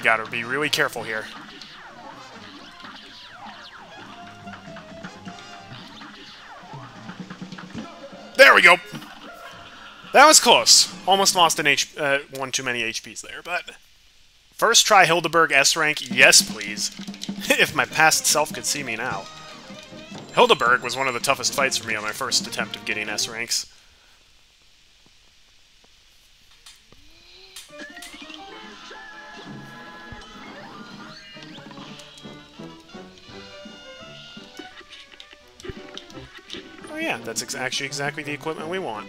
Gotta be really careful here. There we go! That was close. Almost lost an H uh, one too many HPs there, but... First try Hilda Berg S rank, yes please. if my past self could see me now. Hilda Berg was one of the toughest fights for me on my first attempt of getting S ranks. That's ex actually exactly the equipment we want.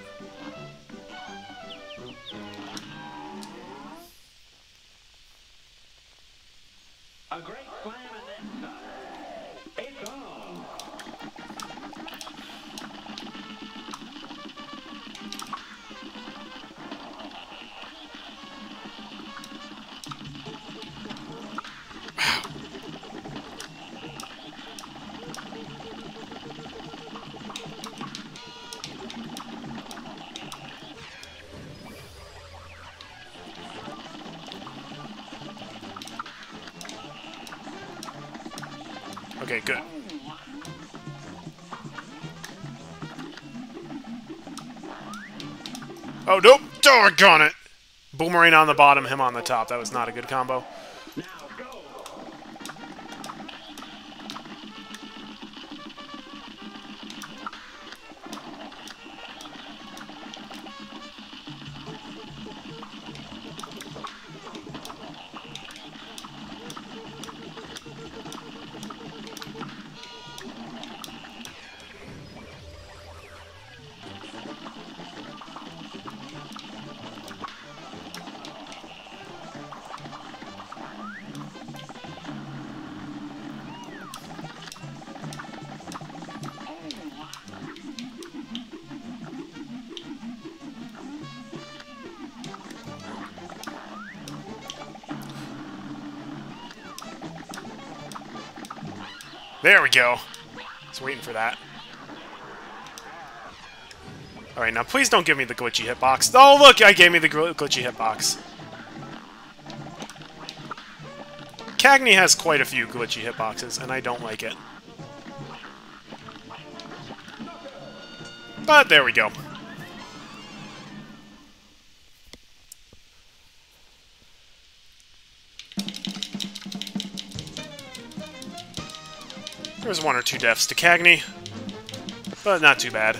Okay, good. Oh, nope! Doggone it! Boomerang on the bottom, him on the top. That was not a good combo. Go. I was waiting for that. Alright, now please don't give me the glitchy hitbox. Oh, look! I gave me the gl glitchy hitbox. Cagney has quite a few glitchy hitboxes, and I don't like it. But there we go. There was one or two deaths to Cagney, but not too bad.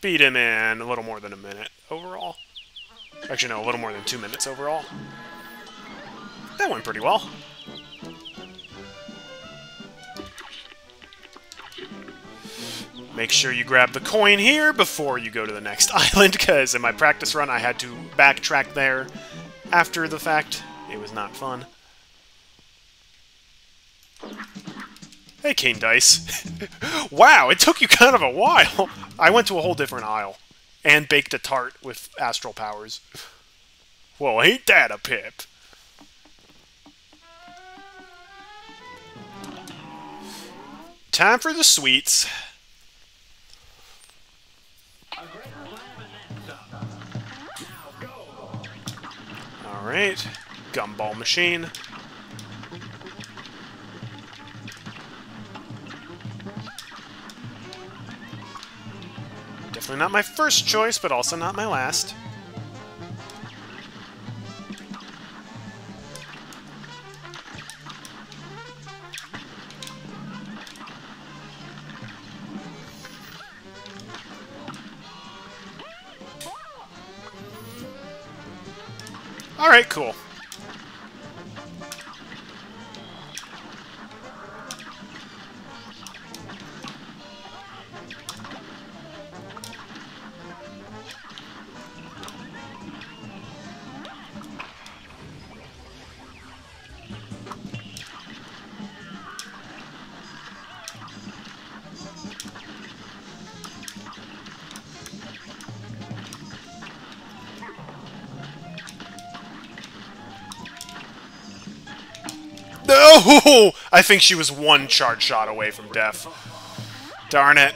Beat him in a little more than a minute overall. Actually, no, a little more than two minutes overall. That went pretty well. Make sure you grab the coin here before you go to the next island, because in my practice run I had to backtrack there after the fact. It was not fun. King Dice. wow, it took you kind of a while. I went to a whole different isle and baked a tart with astral powers. Well, ain't that a pip? Time for the sweets. Alright. Gumball machine. Definitely not my first choice, but also not my last. Alright, cool. I think she was one charge shot away from death. Darn it.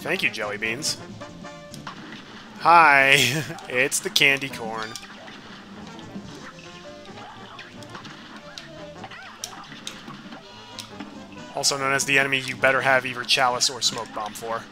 Thank you, Jelly Beans. Hi, it's the candy corn. Also known as the enemy you better have either Chalice or Smoke Bomb for.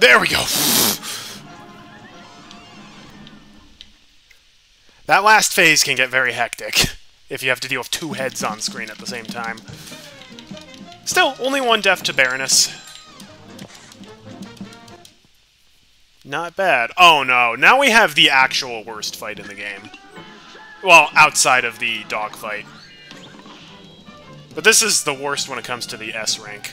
There we go. That last phase can get very hectic if you have to deal with two heads on screen at the same time. Still, only one death to Baroness. Not bad. Oh no, now we have the actual worst fight in the game. Well, outside of the dogfight. But this is the worst when it comes to the S rank.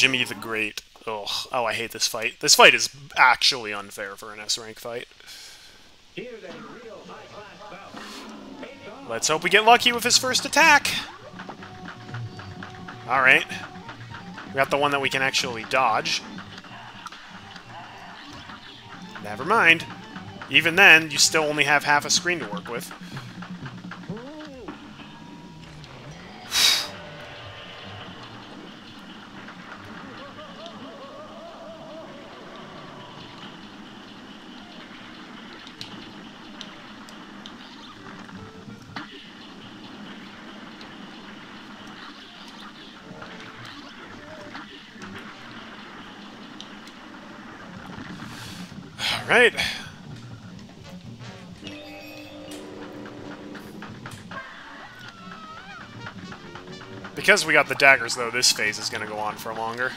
Djimmi the Great. Ugh. Oh, I hate this fight. This fight is actually unfair for an S-rank fight. Let's hope we get lucky with his first attack. Alright. We got the one that we can actually dodge. Never mind. Even then, you still only have half a screen to work with. Alright. Because we got the daggers, though, this phase is going to go on for longer.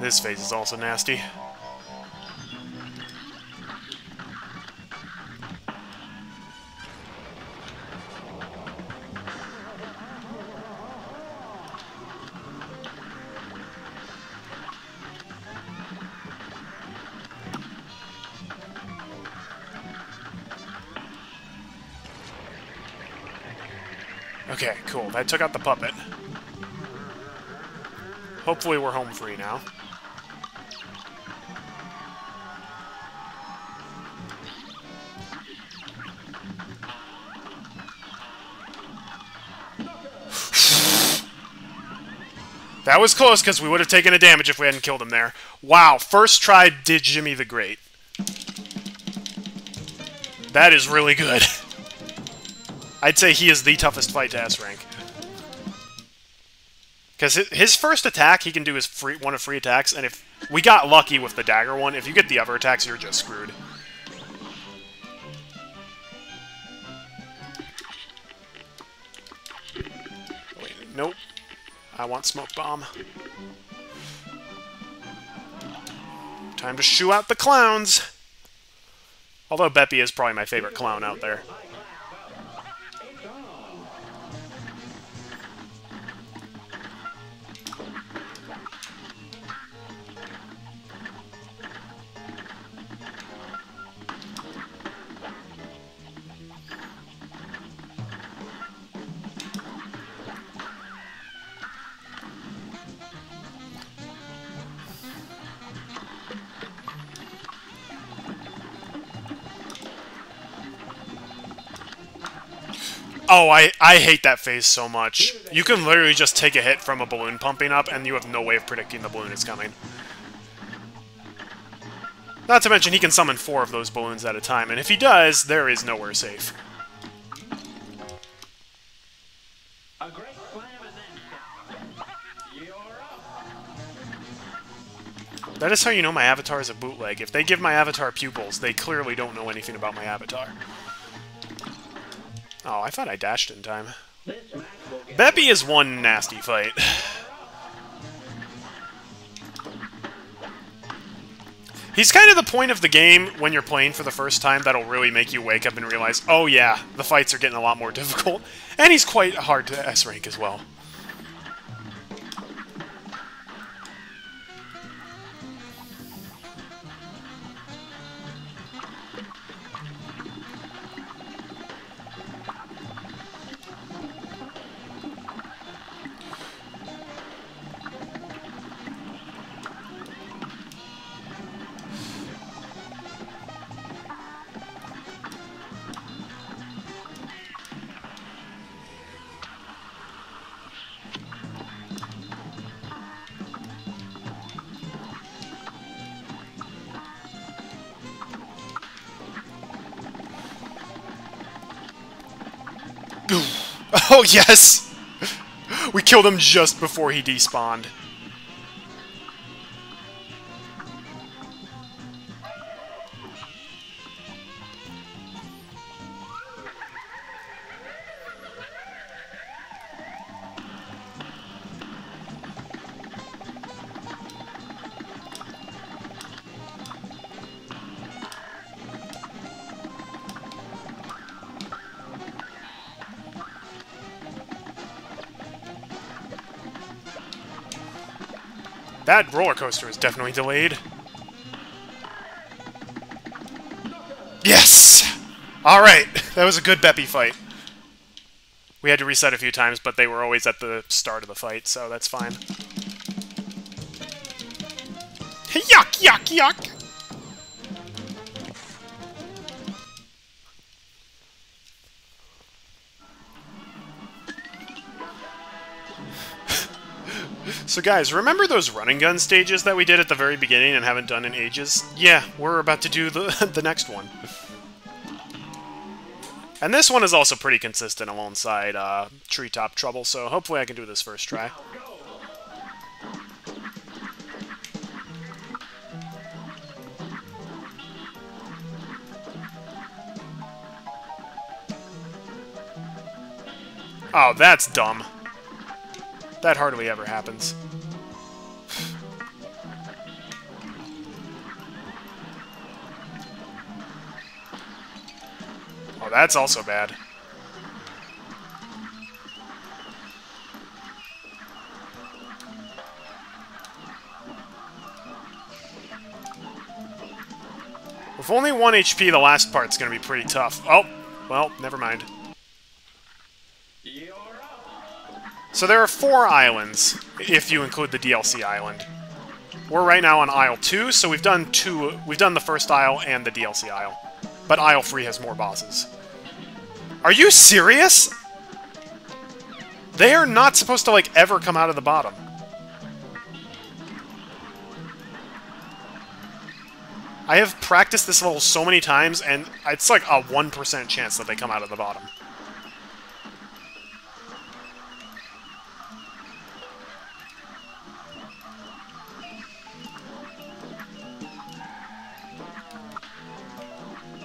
This phase is also nasty. That took out the puppet. Hopefully we're home free now. That was close, because we would have taken a damage if we hadn't killed him there. Wow, first try did Djimmi the Great. That is really good. I'd say he is the toughest fight to S-rank. Because his first attack, he can do his free one of free attacks, and if we got lucky with the dagger one, if you get the other attacks, you're just screwed. Wait, nope. I want smoke bomb. Time to shoo out the clowns! Although Beppi is probably my favorite clown out there. Oh, I, I hate that phase so much. You can literally just take a hit from a balloon pumping up, and you have no way of predicting the balloon is coming. Not to mention, he can summon four of those balloons at a time, and if he does, there is nowhere safe. A great slam and then some. You're up. That is how you know my avatar is a bootleg. If they give my avatar pupils, they clearly don't know anything about my avatar. Oh, I thought I dashed in time. Beppi is one nasty fight. He's kind of the point of the game when you're playing for the first time that'll really make you wake up and realize, oh yeah, the fights are getting a lot more difficult. And he's quite hard to S-rank as well. Oh, yes! We killed him just before he despawned. That roller coaster is definitely delayed. Yes! Alright, that was a good Beppi fight. We had to reset a few times, but they were always at the start of the fight, so that's fine. Yuck, yuck, yuck! So guys, remember those run and gun stages that we did at the very beginning and haven't done in ages? Yeah, we're about to do the, the next one. And this one is also pretty consistent alongside uh, Treetop Trouble, so hopefully I can do this first try. Oh, that's dumb. That hardly ever happens. Oh, that's also bad. With only 1 HP, the last part's gonna be pretty tough. Oh, well, never mind. So there are four islands, if you include the DLC island. We're right now on Isle 2, so we've done two we've done the first isle and the DLC isle. But Isle 3 has more bosses. Are you serious? They are not supposed to like ever come out of the bottom. I have practiced this level so many times, and it's like a 1% chance that they come out of the bottom.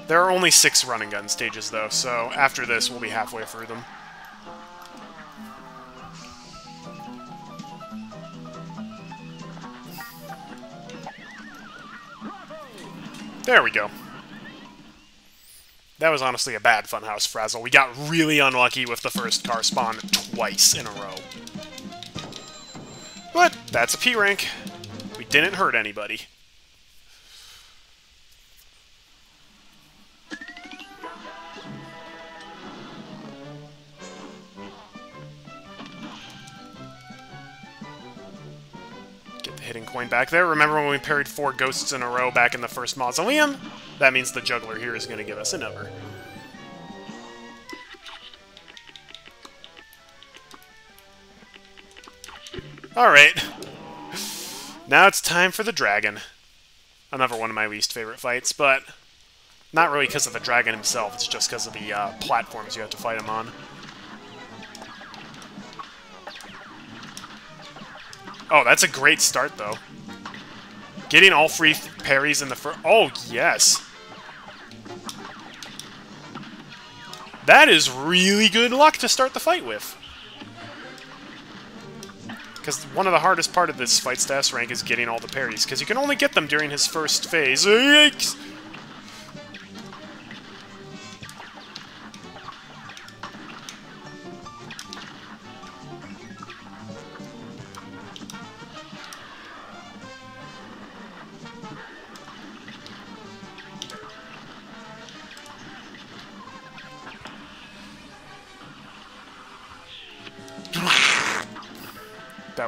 There are only six run and gun stages, though, so after this, we'll be halfway through them. There we go. That was honestly a bad Funhouse Frazzle. We got really unlucky with the first car spawn twice in a row. But that's a P rank. We didn't hurt anybody. coin back there. Remember when we parried four ghosts in a row back in the first mausoleum? That means the juggler here is going to give us a number. Alright. Now it's time for the dragon. Another one of my least favorite fights, but not really because of the dragon himself, it's just because of the uh, platforms you have to fight him on. Oh, that's a great start, though. Getting all three parries in the first... Oh, yes! That is really good luck to start the fight with. Because one of the hardest part of this fight stats rank is getting all the parries, because you can only get them during his first phase. Yikes!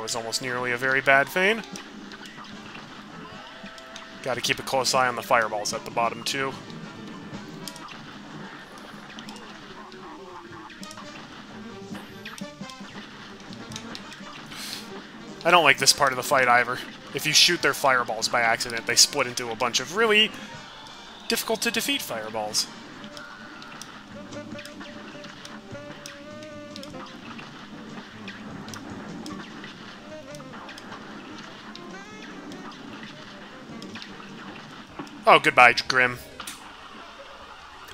Was almost nearly a very bad feign. Gotta keep a close eye on the fireballs at the bottom, too. I don't like this part of the fight either. If you shoot their fireballs by accident, they split into a bunch of really difficult to defeat fireballs. Oh, goodbye, Grim.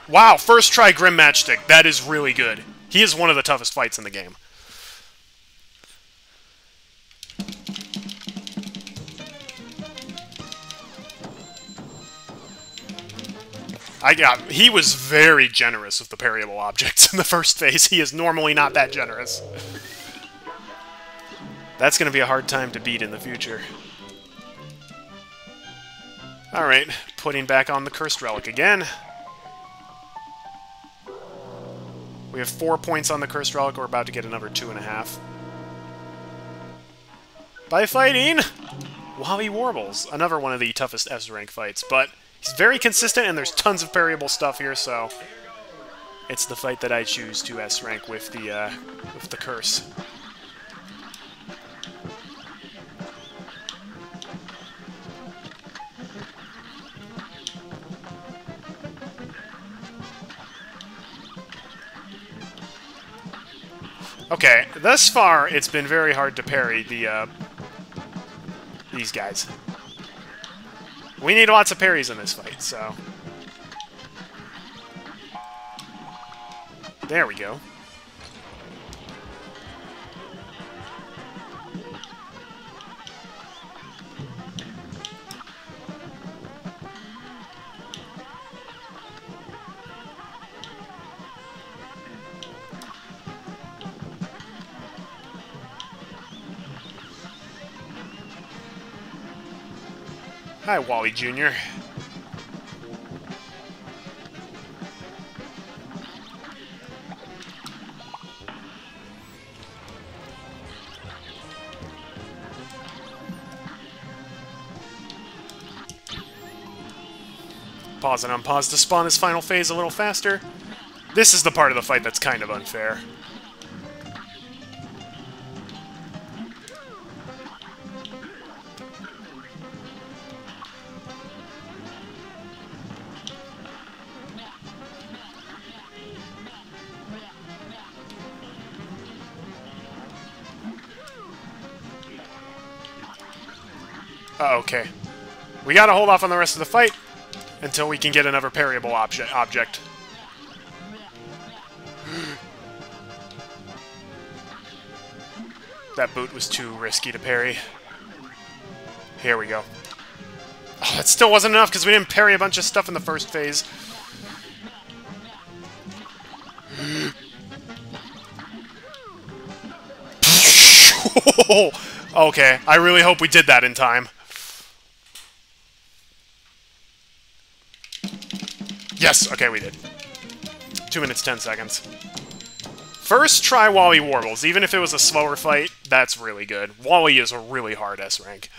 Wow, first try Grim Matchstick. That is really good. He is one of the toughest fights in the game. I got. He was very generous with the parryable objects in the first phase. He is normally not that generous. That's going to be a hard time to beat in the future. Alright, putting back on the Cursed Relic again. We have four points on the Cursed Relic, we're about to get another two and a half. By fighting Wally Warbles, another one of the toughest S-rank fights, but he's very consistent and there's tons of parryable stuff here, so it's the fight that I choose to S-rank with the, uh, with the Curse. Okay, thus far, it's been very hard to parry the, uh, these guys. We need lots of parries in this fight, so... There we go. Hi, Wally Jr. Pause and unpause to spawn his final phase a little faster. This is the part of the fight that's kind of unfair. Uh, okay. We gotta hold off on the rest of the fight until we can get another parryable obje object. that boot was too risky to parry. Here we go. Oh, that still wasn't enough because we didn't parry a bunch of stuff in the first phase. okay, I really hope we did that in time. Yes, okay, we did. Two minutes, ten seconds. First try Wally Warbles. Even if it was a slower fight, that's really good. Wally is a really hard S-rank.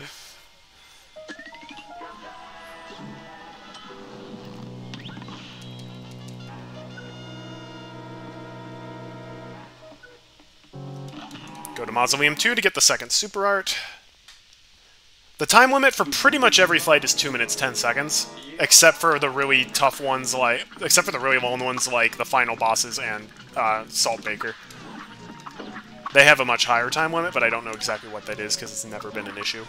Go to Mausoleum 2 to get the second Super Art. The time limit for pretty much every flight is 2 minutes 10 seconds, except for the really tough ones like, except for the really long ones like the final bosses and uh, Saltbaker. They have a much higher time limit, but I don't know exactly what that is because it's never been an issue.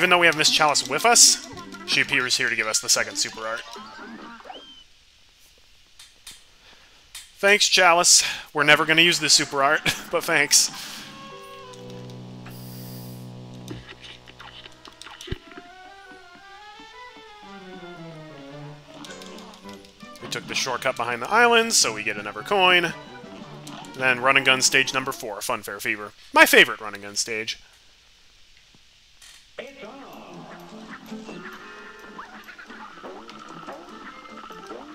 Even though we have Miss Chalice with us, she appears here to give us the second super art. Thanks, Chalice. We're never going to use this super art, but thanks. We took the shortcut behind the islands, so we get another coin. Then Run and Gun stage number four, Funfair Fever. My favorite Run and Gun stage.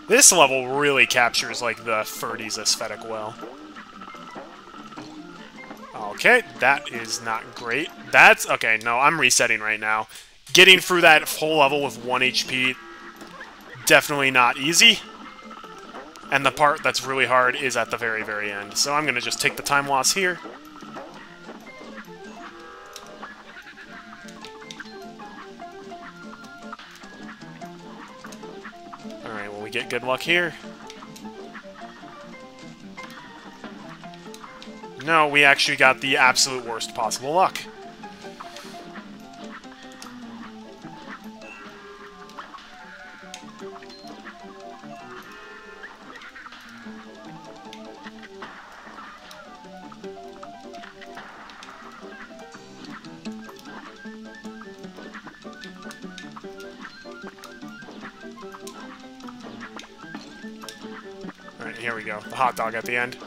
This level really captures, like, the 30s aesthetic well. Okay, that is not great. That's... Okay, no, I'm resetting right now. Getting through that whole level with 1 HP, definitely not easy. And the part that's really hard is at the very, very end. So I'm going to just take the time loss here. Get good luck here. No, we actually got the absolute worst possible luck. Go. The hot dog at the end.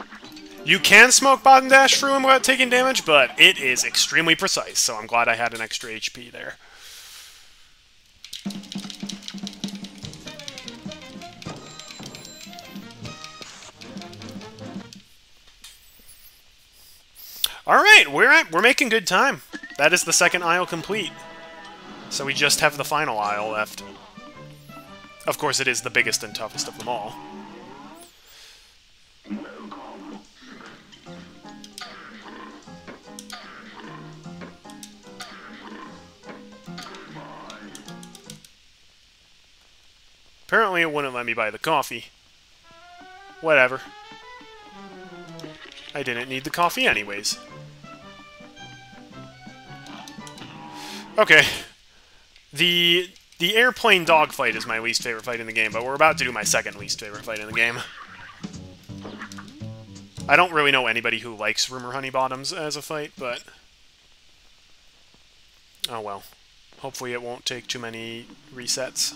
You can smoke bomb dash through him without taking damage, but it is extremely precise, so I'm glad I had an extra HP there. Alright, we're at, we're making good time. That is the second isle complete. So we just have the final isle left. Of course, it is the biggest and toughest of them all. Apparently it wouldn't let me buy the coffee. Whatever. I didn't need the coffee anyways. Okay. The the airplane dogfight is my least favorite fight in the game, but we're about to do my second least favorite fight in the game. I don't really know anybody who likes Rumor Honeybottoms as a fight, but... Oh well. Hopefully it won't take too many resets.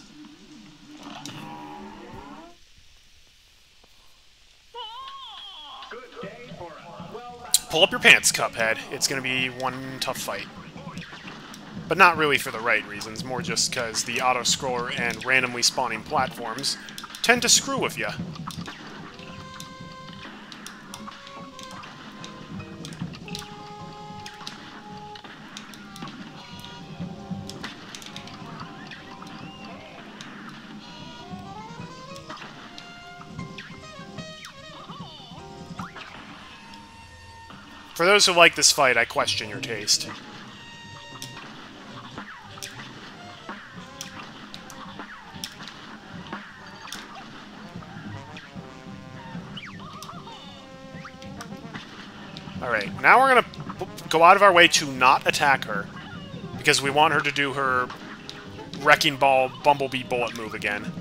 Pull up your pants, Cuphead. It's gonna be one tough fight. But not really for the right reasons, more just because the auto-scroller and randomly spawning platforms tend to screw with you. For those who like this fight, I question your taste. Alright, now we're gonna go out of our way to not attack her. Because we want her to do her Wrecking Ball Bumblebee Bullet move again.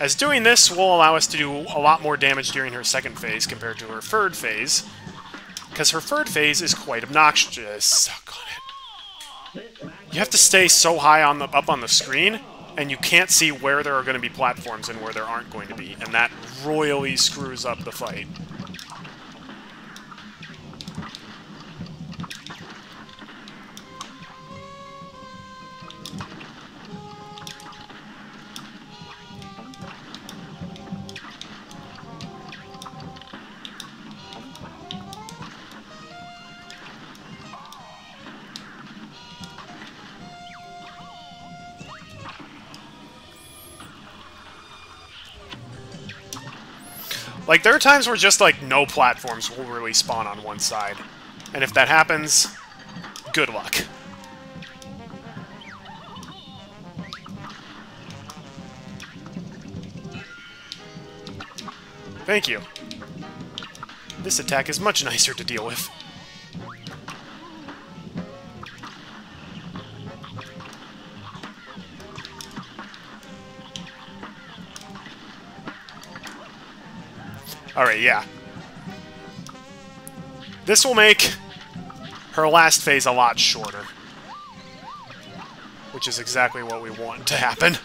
as doing this will allow us to do a lot more damage during her second phase compared to her third phase, because her third phase is quite obnoxious. Oh. You have to stay so high on the up on the screen, and you can't see where there are going to be platforms and where there aren't going to be, and that royally screws up the fight. Like, there are times where just, like, no platforms will really spawn on one side. And if that happens, good luck. Thank you. This attack is much nicer to deal with. Alright, yeah. This will make her last phase a lot shorter. Which is exactly what we want to happen.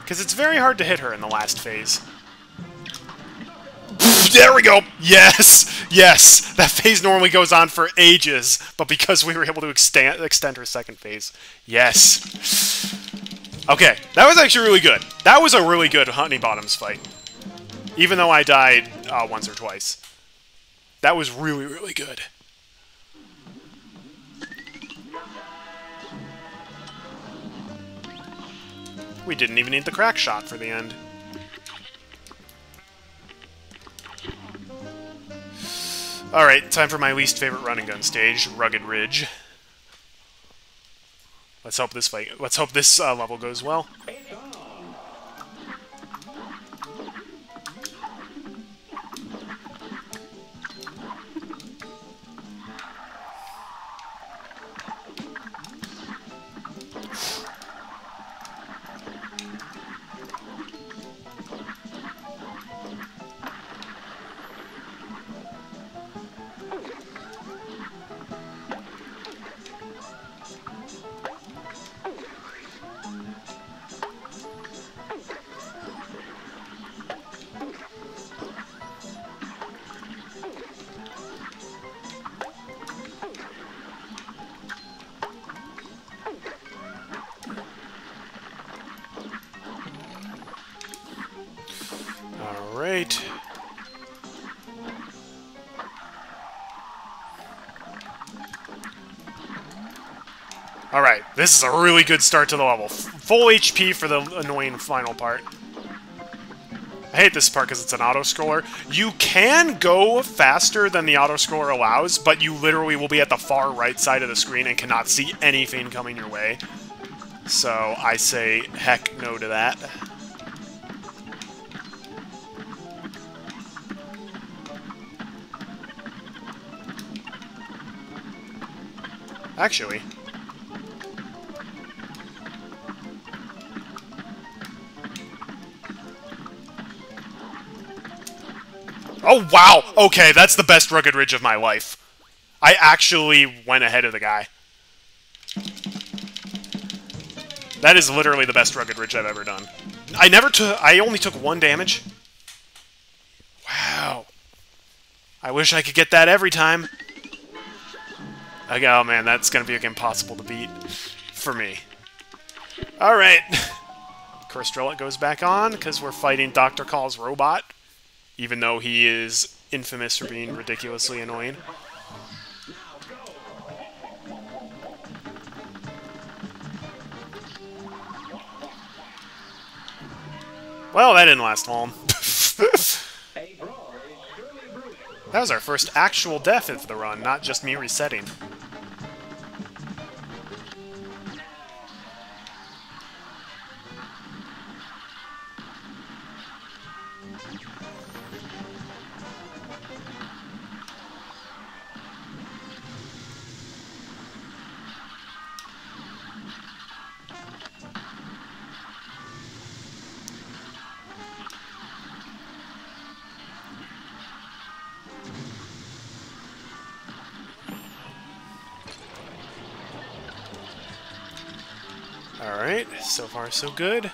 Because it's very hard to hit her in the last phase. There we go! Yes! Yes! That phase normally goes on for ages, but because we were able to extend, extend her second phase. Yes! Okay, that was actually really good. That was a really good Honeybottoms fight. Even though I died uh, once or twice. That was really, really good. We didn't even need the crack shot for the end. Alright, time for my least favorite run and gun stage, Rugged Ridge. Let's hope this fight. Let's hope this uh, level goes well. This is a really good start to the level. Full HP for the annoying final part. I hate this part because it's an auto-scroller. You can go faster than the auto-scroller allows, but you literally will be at the far right side of the screen and cannot see anything coming your way. So I say heck no to that. Actually. Oh, wow! Okay, that's the best Rugged Ridge of my life. I actually went ahead of the guy. That is literally the best Rugged Ridge I've ever done. I never took... I only took one damage. Wow. I wish I could get that every time. Oh man, that's gonna be like, impossible to beat for me. Alright. Cursed Relic goes back on, because we're fighting Dr. Kahl's robot, even though he is infamous for being ridiculously annoying. Well, that didn't last long. that was our first actual death of the run, not just me resetting. Far so good.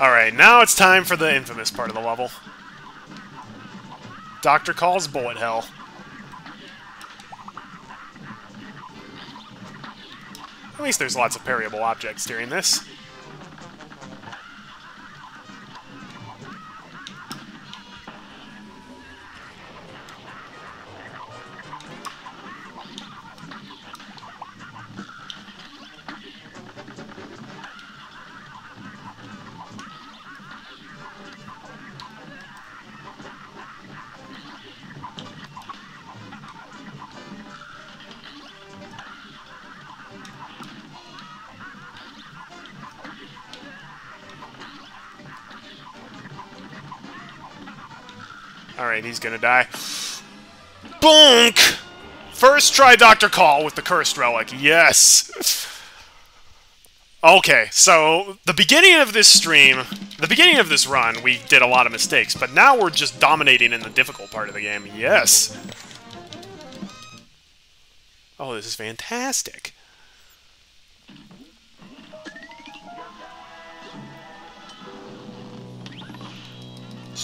Alright, now it's time for the infamous part of the level. Doctor Kahl's bullet hell. At least there's lots of parryable objects during this. He's gonna die. Bonk! First try Dr. Kahl with the Cursed Relic. Yes! Okay, so the beginning of this stream, the beginning of this run, we did a lot of mistakes, but now we're just dominating in the difficult part of the game. Yes! Oh, this is fantastic.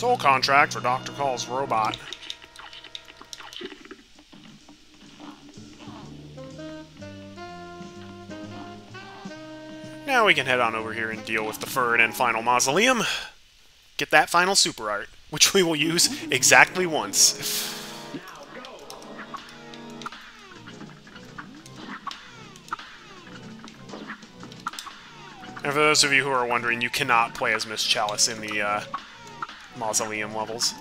Soul contract for Dr. Kahl's robot. Now we can head on over here and deal with the third and final mausoleum. Get that final super art, which we will use exactly once. And for those of you who are wondering, you cannot play as Miss Chalice in the uh, mausoleum levels.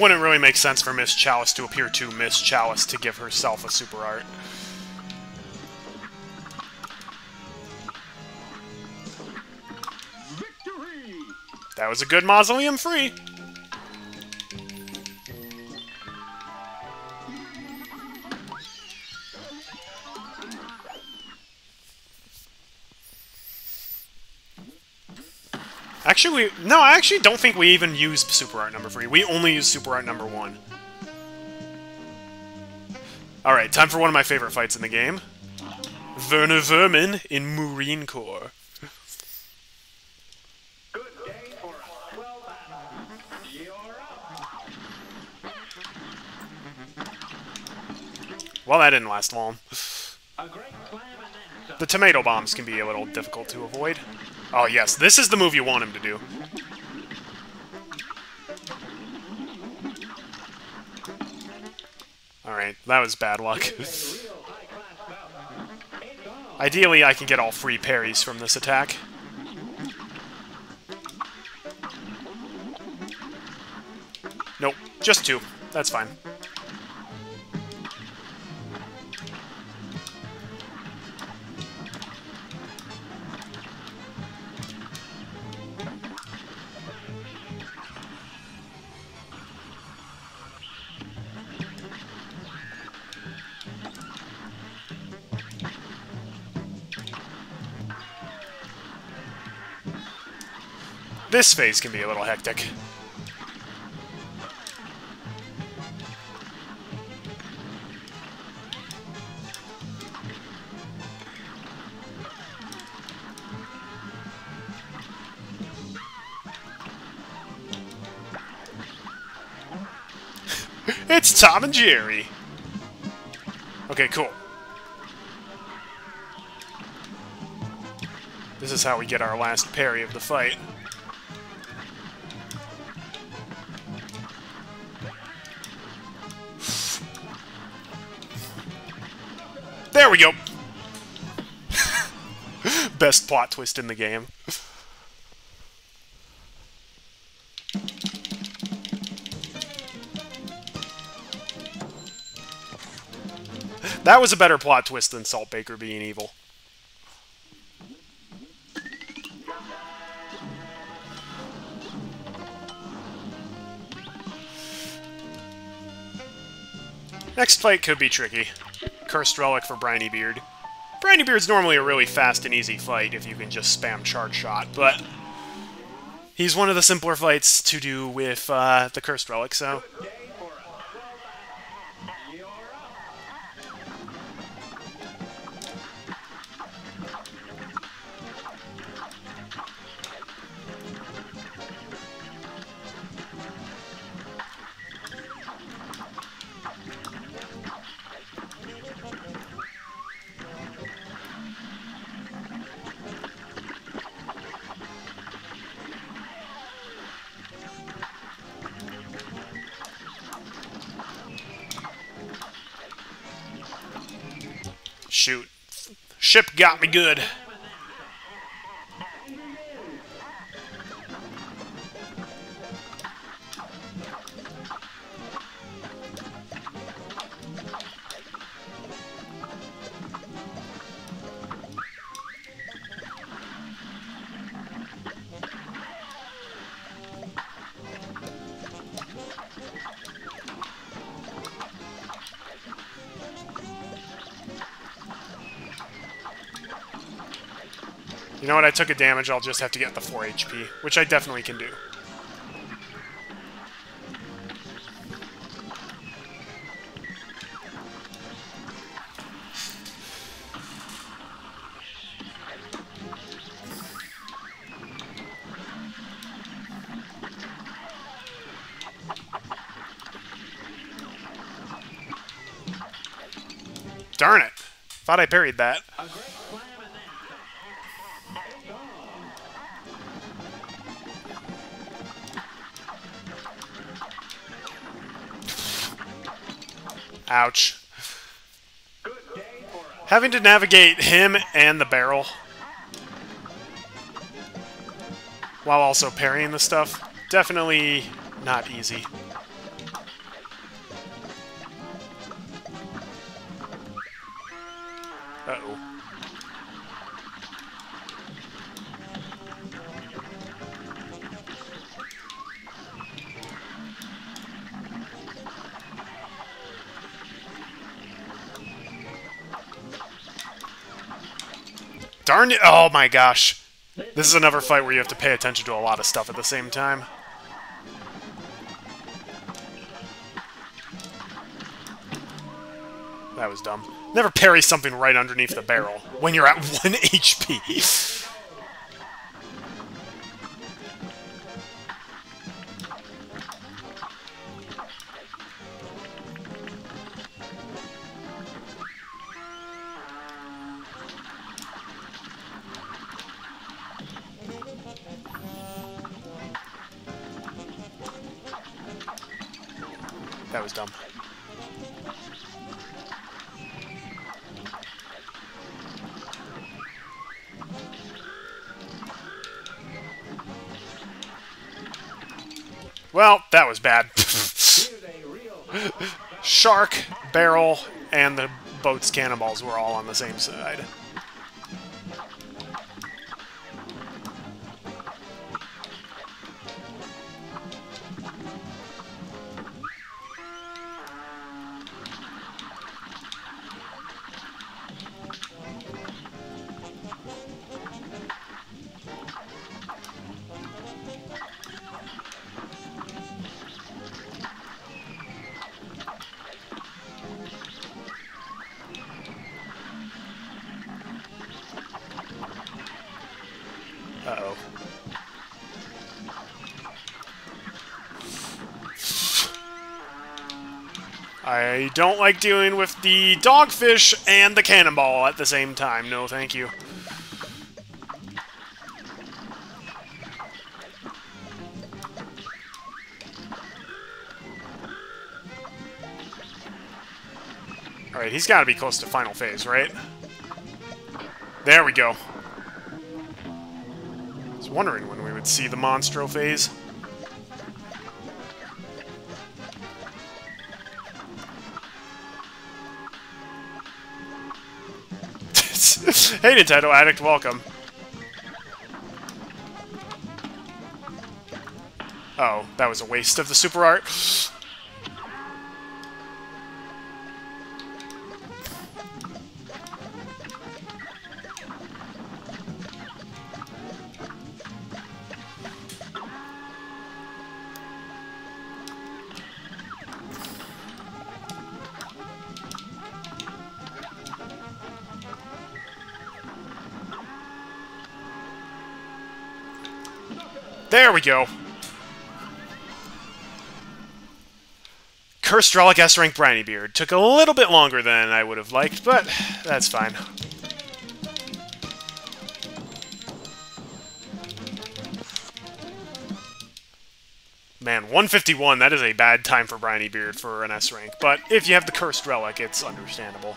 Wouldn't really make sense for Miss Chalice to appear to Miss Chalice to give herself a super art. Victory! That was a good mausoleum free. Actually, we no. I actually don't think we even use super art number three. We only use super art number one. All right, time for one of my favorite fights in the game. Werner Werman in Murine Corps. Good day for a swell battle. You're up. Well, that didn't last long. A great slam and then some. The tomato bombs can be a little difficult to avoid. Oh yes, this is the move you want him to do. Alright, that was bad luck. Ideally, I can get all free parries from this attack. Nope, just two. That's fine. This phase can be a little hectic. it's Tom and Jerry. Okay, cool. This is how we get our last parry of the fight. Best plot twist in the game. That was a better plot twist than Saltbaker being evil. Next fight could be tricky. Cursed Relic for Briny Beard. Briny Beard's normally a really fast and easy fight if you can just spam Charge Shot, but he's one of the simpler fights to do with uh, the Cursed Relic, so... got me good. What, I took a damage, I'll just have to get the 4 HP, which I definitely can do. Darn it! Thought I parried that. Having to navigate him and the barrel while also parrying the stuff, definitely not easy. Darn it! Oh my gosh. This is another fight where you have to pay attention to a lot of stuff at the same time. That was dumb. Never parry something right underneath the barrel when you're at 1 HP. That was dumb. Well, that was bad. Shark, barrel, and the boat's cannonballs were all on the same side. Don't like dealing with the dogfish and the cannonball at the same time. No, thank you. Alright, he's got to be close to final phase, right? There we go. I was wondering when we would see the Monstro phase. Hey Nintendo Addict, welcome. Oh, that was a waste of the super art. We go. Cursed Relic S-Rank Briny Beard. Took a little bit longer than I would have liked, but that's fine. Man, 151, that is a bad time for Briny Beard for an S-Rank, but if you have the Cursed Relic, it's understandable.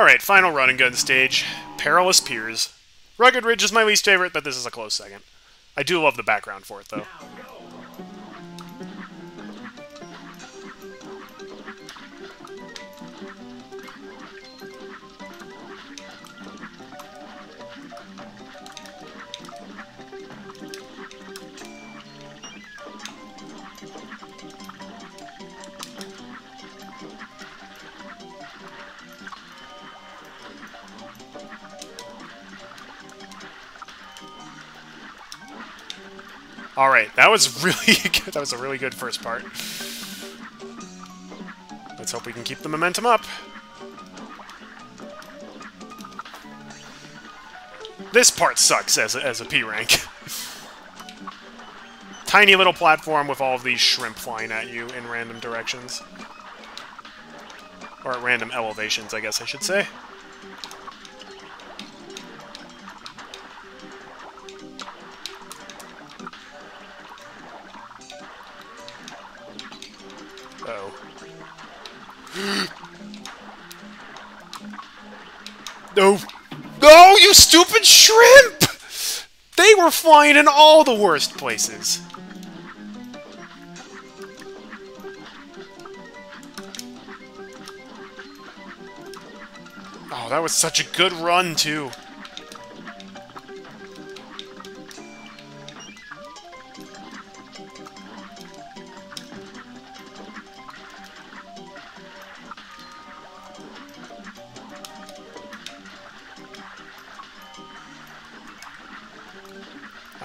Alright, final run and gun stage. Perilous Piers. Rugged Ridge is my least favorite, but this is a close second. I do love the background for it, though. That was really good. That was a really good first part. Let's hope we can keep the momentum up. This part sucks as a, as a P rank. Tiny little platform with all of these shrimp flying at you in random directions. Or at random elevations, I guess I should say. Stupid shrimp! They were flying in all the worst places. Oh, that was such a good run, too.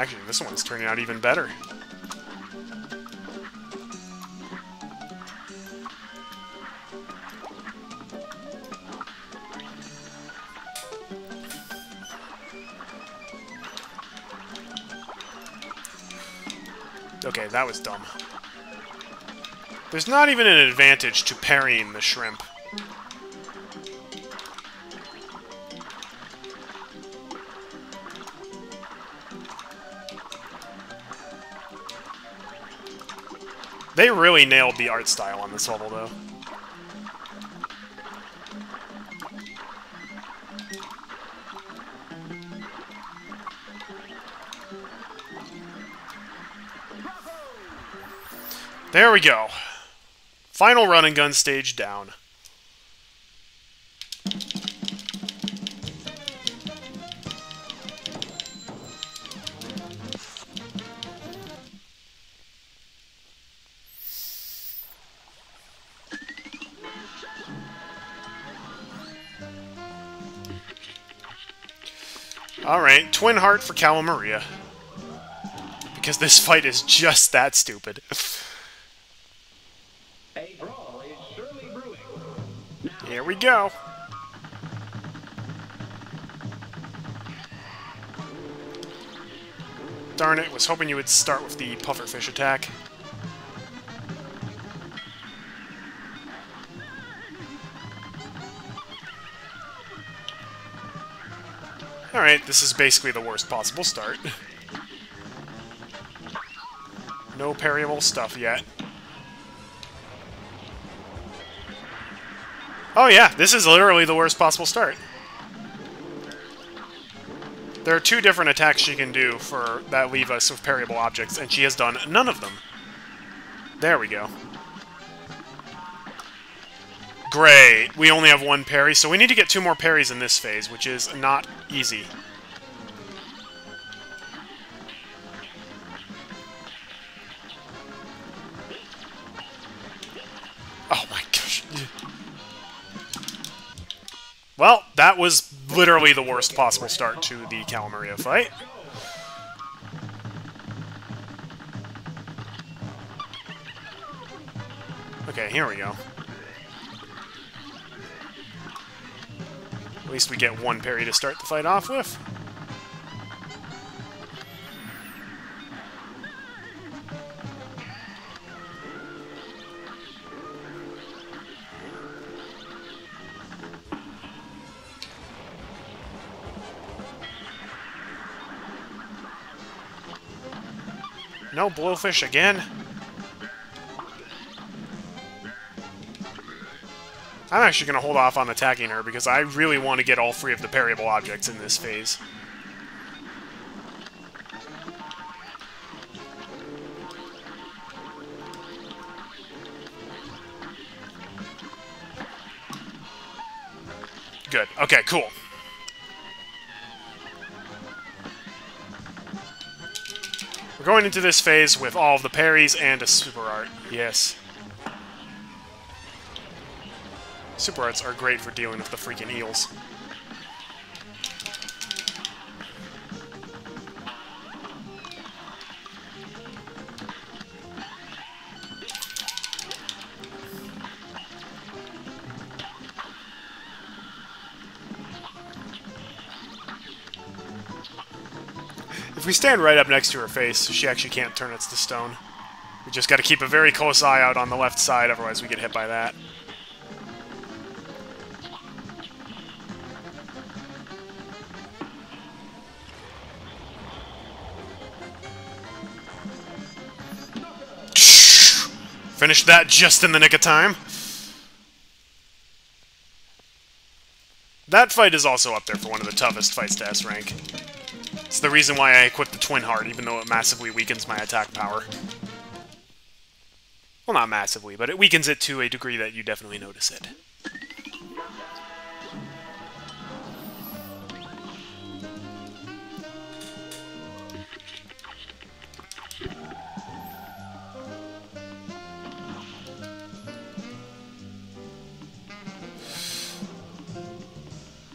Actually, this one's turning out even better. Okay, that was dumb. There's not even an advantage to parrying the shrimp. They really nailed the art style on this level, though. There we go. Final run and gun stage down. Twin Heart for Cala Maria. Because this fight is just that stupid. A brawl is surely brewing. Now, Here we go. Darn it, was hoping you would start with the pufferfish attack. Alright, this is basically the worst possible start. No parryable stuff yet. Oh yeah, this is literally the worst possible start. There are two different attacks she can do for that leave us with parryable objects, and she has done none of them. There we go. Great. We only have one parry, so we need to get two more parries in this phase, which is not easy. Oh my gosh. Well, that was literally the worst possible start to the Cala Maria fight. Okay, here we go. Least we get one parry to start the fight off with. No blowfish again. I'm actually going to hold off on attacking her because I really want to get all three of the parryable objects in this phase. Good. Okay, cool. We're going into this phase with all of the parries and a super art. Yes. Super arts are great for dealing with the freaking eels. If we stand right up next to her face, she actually can't turn it to stone. We just gotta keep a very close eye out on the left side, otherwise we get hit by that. Finished that just in the nick of time. That fight is also up there for one of the toughest fights to S rank. It's the reason why I equipped the Twin Heart, even though it massively weakens my attack power. Well, not massively, but it weakens it to a degree that you definitely notice it.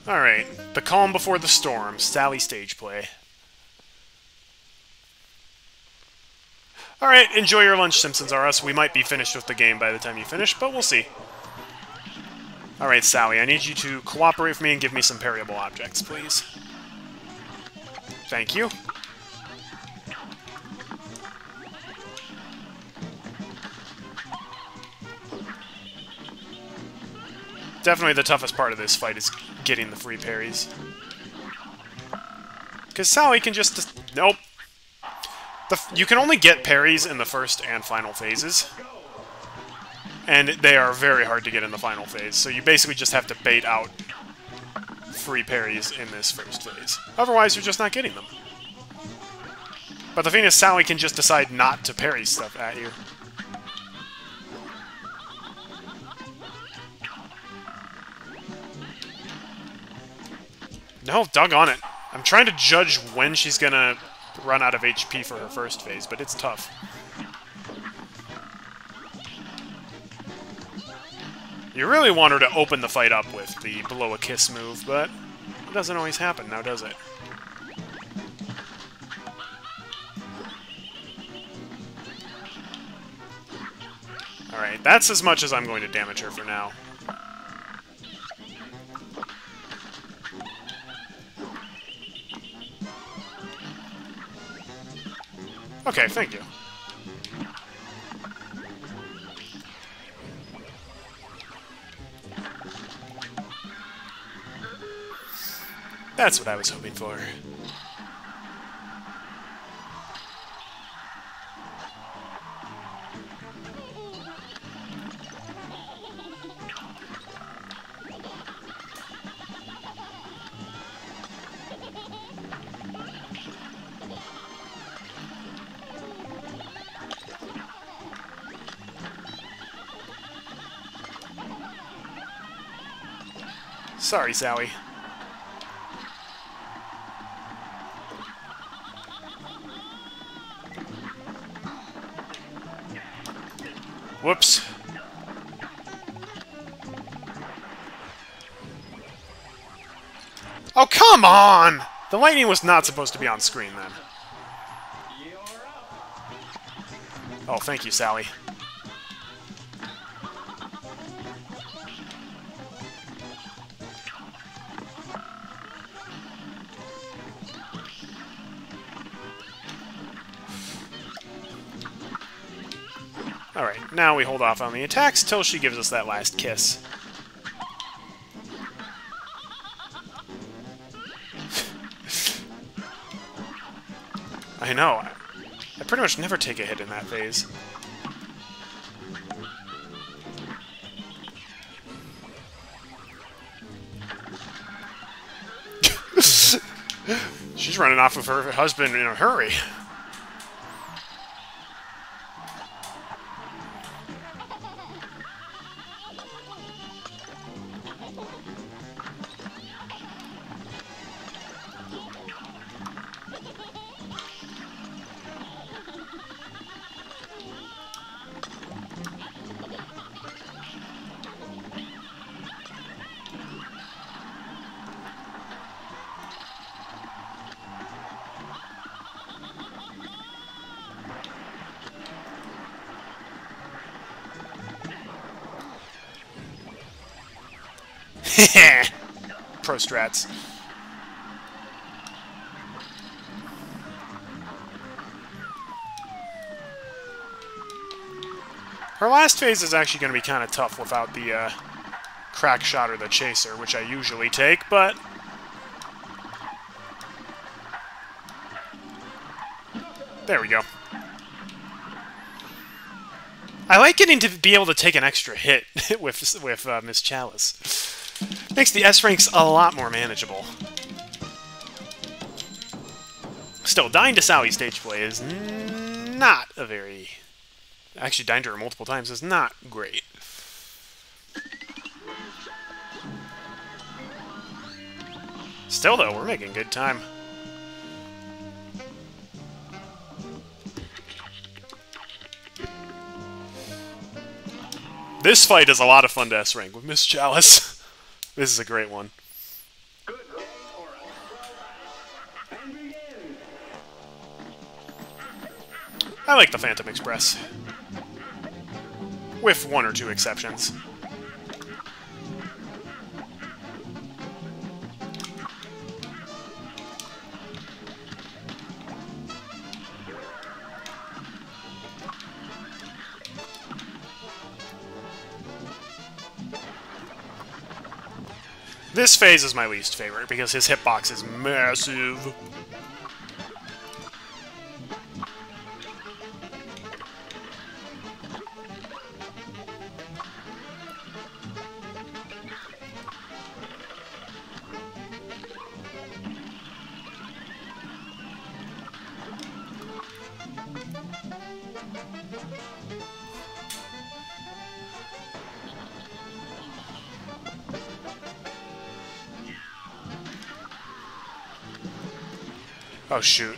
Alright, The Calm Before the Storm, Sally stage play. Alright, enjoy your lunch, Simpsons R Us. We might be finished with the game by the time you finish, but we'll see. Alright, Sally, I need you to cooperate with me and give me some parryable objects, please. Thank you. Definitely the toughest part of this fight is getting the free parries. Because Sally can just... Nope. The, you can only get parries in the first and final phases. And they are very hard to get in the final phase, so you basically just have to bait out free parries in this first phase. Otherwise, you're just not getting them. But the is, Sally can just decide not to parry stuff at you. No, dug on it. I'm trying to judge when she's gonna run out of HP for her first phase, but it's tough. You really want her to open the fight up with the Blow a Kiss move, but it doesn't always happen now, does it? Alright, that's as much as I'm going to damage her for now. Okay, thank you. That's what I was hoping for. Sorry, Sally. Whoops. Oh, come on! The lightning was not supposed to be on screen then. Oh, thank you, Sally. Alright, now we hold off on the attacks till she gives us that last kiss. I know. I pretty much never take a hit in that phase. She's running off with her husband in a hurry. Strats. Her last phase is actually going to be kind of tough without the uh, crack shot or the chaser, which I usually take, but... There we go. I like getting to be able to take an extra hit with with uh, Miss Chalice. Makes the S ranks a lot more manageable. Still, dying to Sally stage play is not a very... Actually, dying to her multiple times is not great. Still, though, we're making good time. This fight is a lot of fun to S-rank with Miss Chalice. this is a great one. I like the Phantom Express. With one or two exceptions. This phase is my least favorite because his hitbox is massive. Oh, shoot.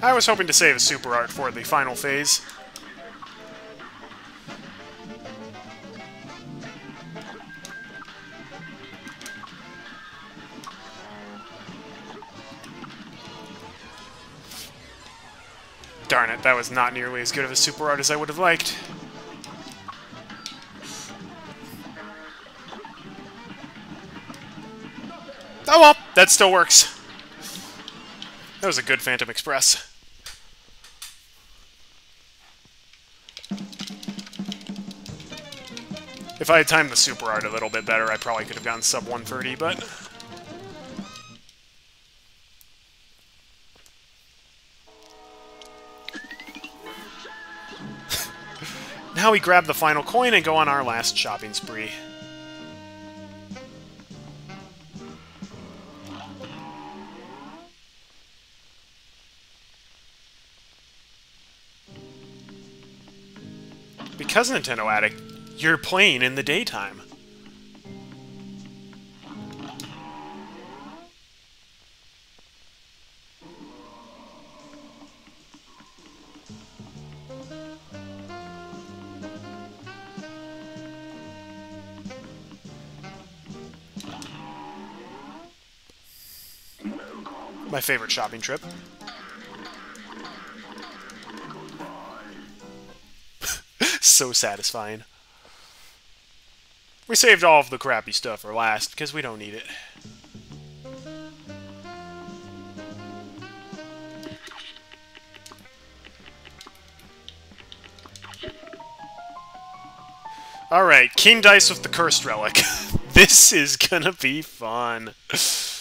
I was hoping to save a super art for the final phase. Darn it, that was not nearly as good of a super art as I would have liked. That still works. That was a good Phantom Express. If I had timed the super art a little bit better, I probably could have gotten sub 130, but... now we grab the final coin and go on our last shopping spree. Because Nintendo Addict, you're playing in the daytime. My favorite shopping trip. So satisfying. We saved all of the crappy stuff for last, because we don't need it. Alright, King Dice with the Cursed Relic. this is gonna be fun.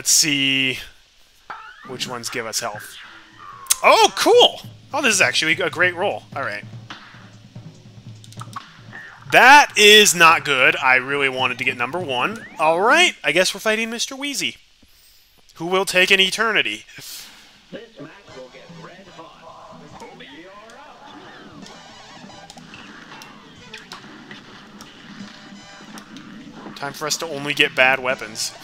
let's see which ones give us health. Oh, cool! Oh, this is actually a great roll. Alright. That is not good. I really wanted to get number one. Alright, I guess we're fighting Mr. Wheezy. Who will take an eternity. Time for us to only get bad weapons.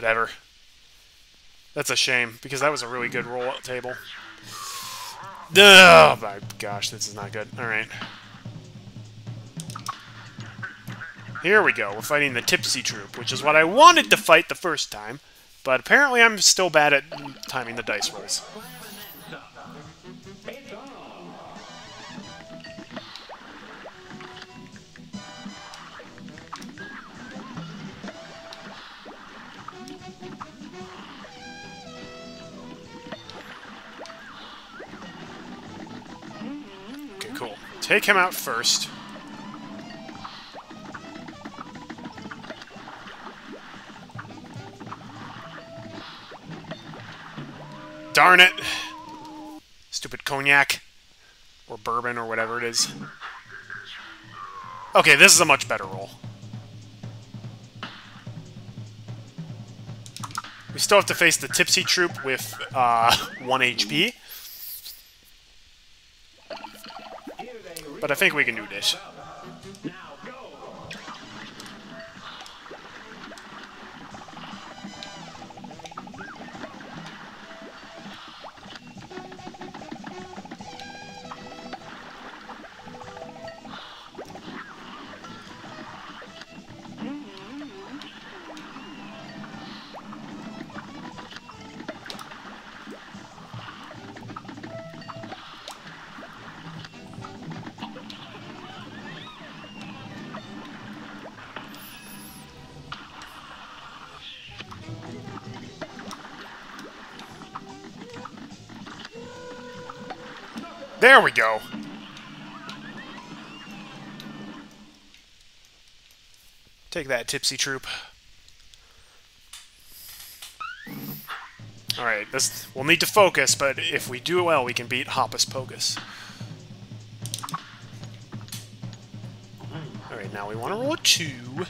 Whatever. That's a shame, because that was a really good roll table. Oh my gosh, this is not good. Alright. Here we go. We're fighting the Tipsy Troop, which is what I wanted to fight the first time. But apparently I'm still bad at timing the dice rolls. Take him out first. Darn it! Stupid cognac. Or bourbon, or whatever it is. Okay, this is a much better roll. We still have to face the Tipsy Troop with uh, 1 HP. Here they But I think we can do this. There we go. Take that, Tipsy Troop. Alright, this we'll need to focus, but if we do well, we can beat Hopus Pocus. Alright, now we want to roll a 2.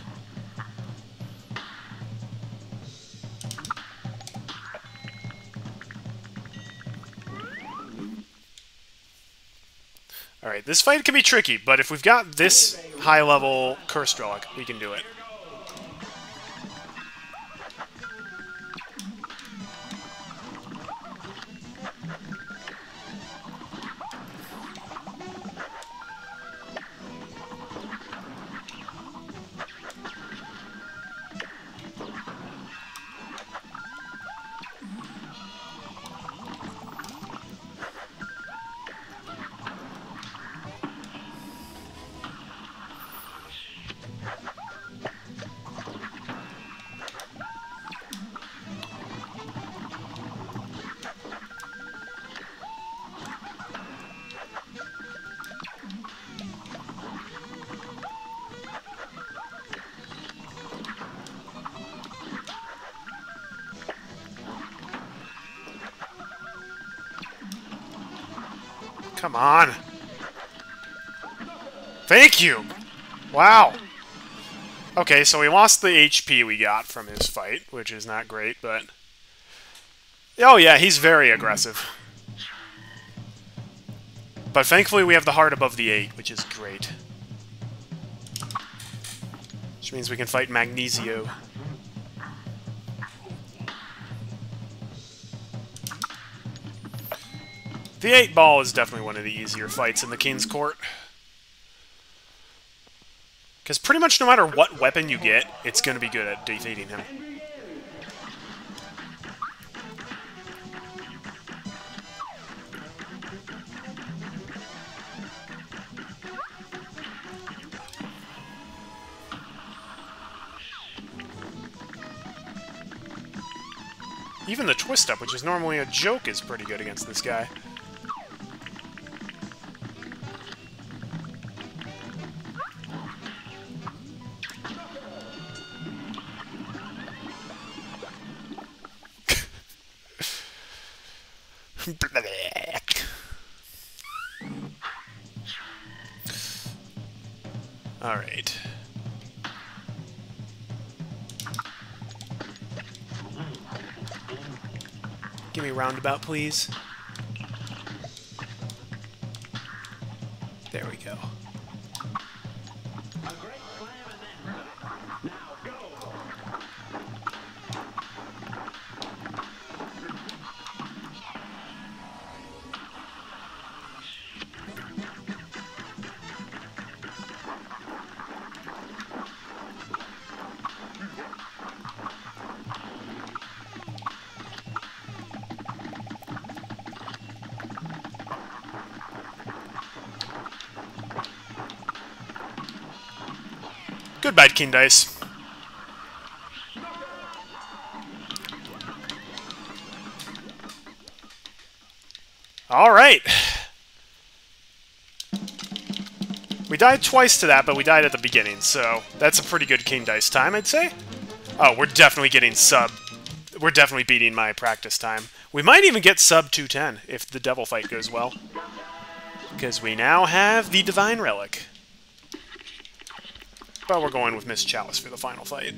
This fight can be tricky, but if we've got this high-level Curse Relic, we can do it. On. Thank you! Wow. Okay, so we lost the HP we got from his fight, which is not great, but... Oh yeah, he's very aggressive. But thankfully we have the heart above the 8, which is great. Which means we can fight Mangosteen. The 8 ball is definitely one of the easier fights in the King's Court. Because pretty much no matter what weapon you get, it's going to be good at defeating him. Even the twist up, which is normally a joke, is pretty good against this guy. Roundabout, please. Goodbye, King Dice. Alright. We died twice to that, but we died at the beginning, so that's a pretty good King Dice time, I'd say. Oh, we're definitely getting sub. We're definitely beating my practice time. We might even get sub 210 if the devil fight goes well. Because we now have the Divine Relic. But we're going with Miss Chalice for the final fight.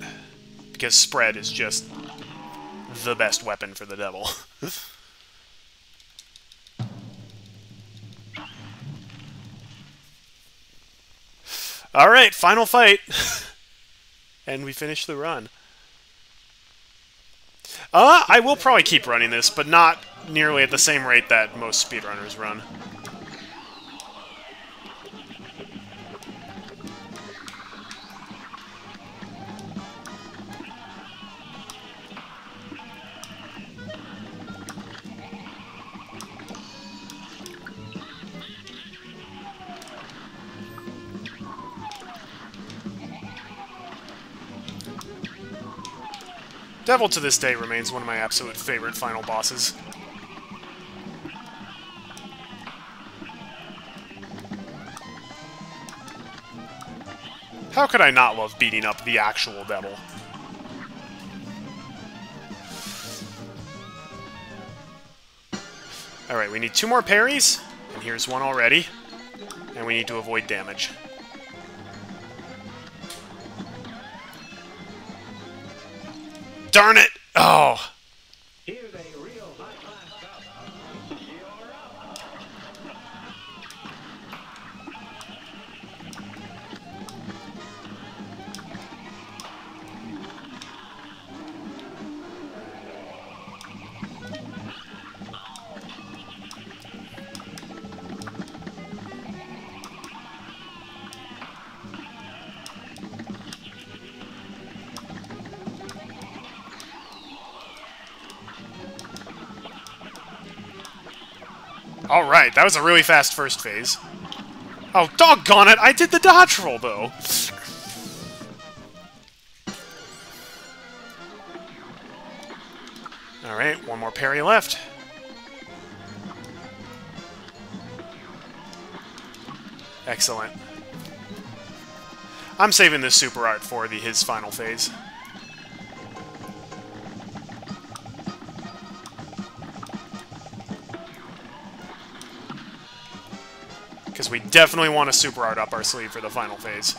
Because spread is just the best weapon for the devil. Alright, final fight. and we finish the run. Uh, I will probably keep running this, but not nearly at the same rate that most speedrunners run. Devil to this day remains one of my absolute favorite final bosses. How could I not love beating up the actual devil? Alright, we need two more parries, and here's one already. And we need to avoid damage. Darn it! Alright, that was a really fast first phase. Oh, doggone it! I did the dodge roll, though! Alright, one more parry left. Excellent. I'm saving this super art for the his final phase. We definitely want a super art up our sleeve for the final phase.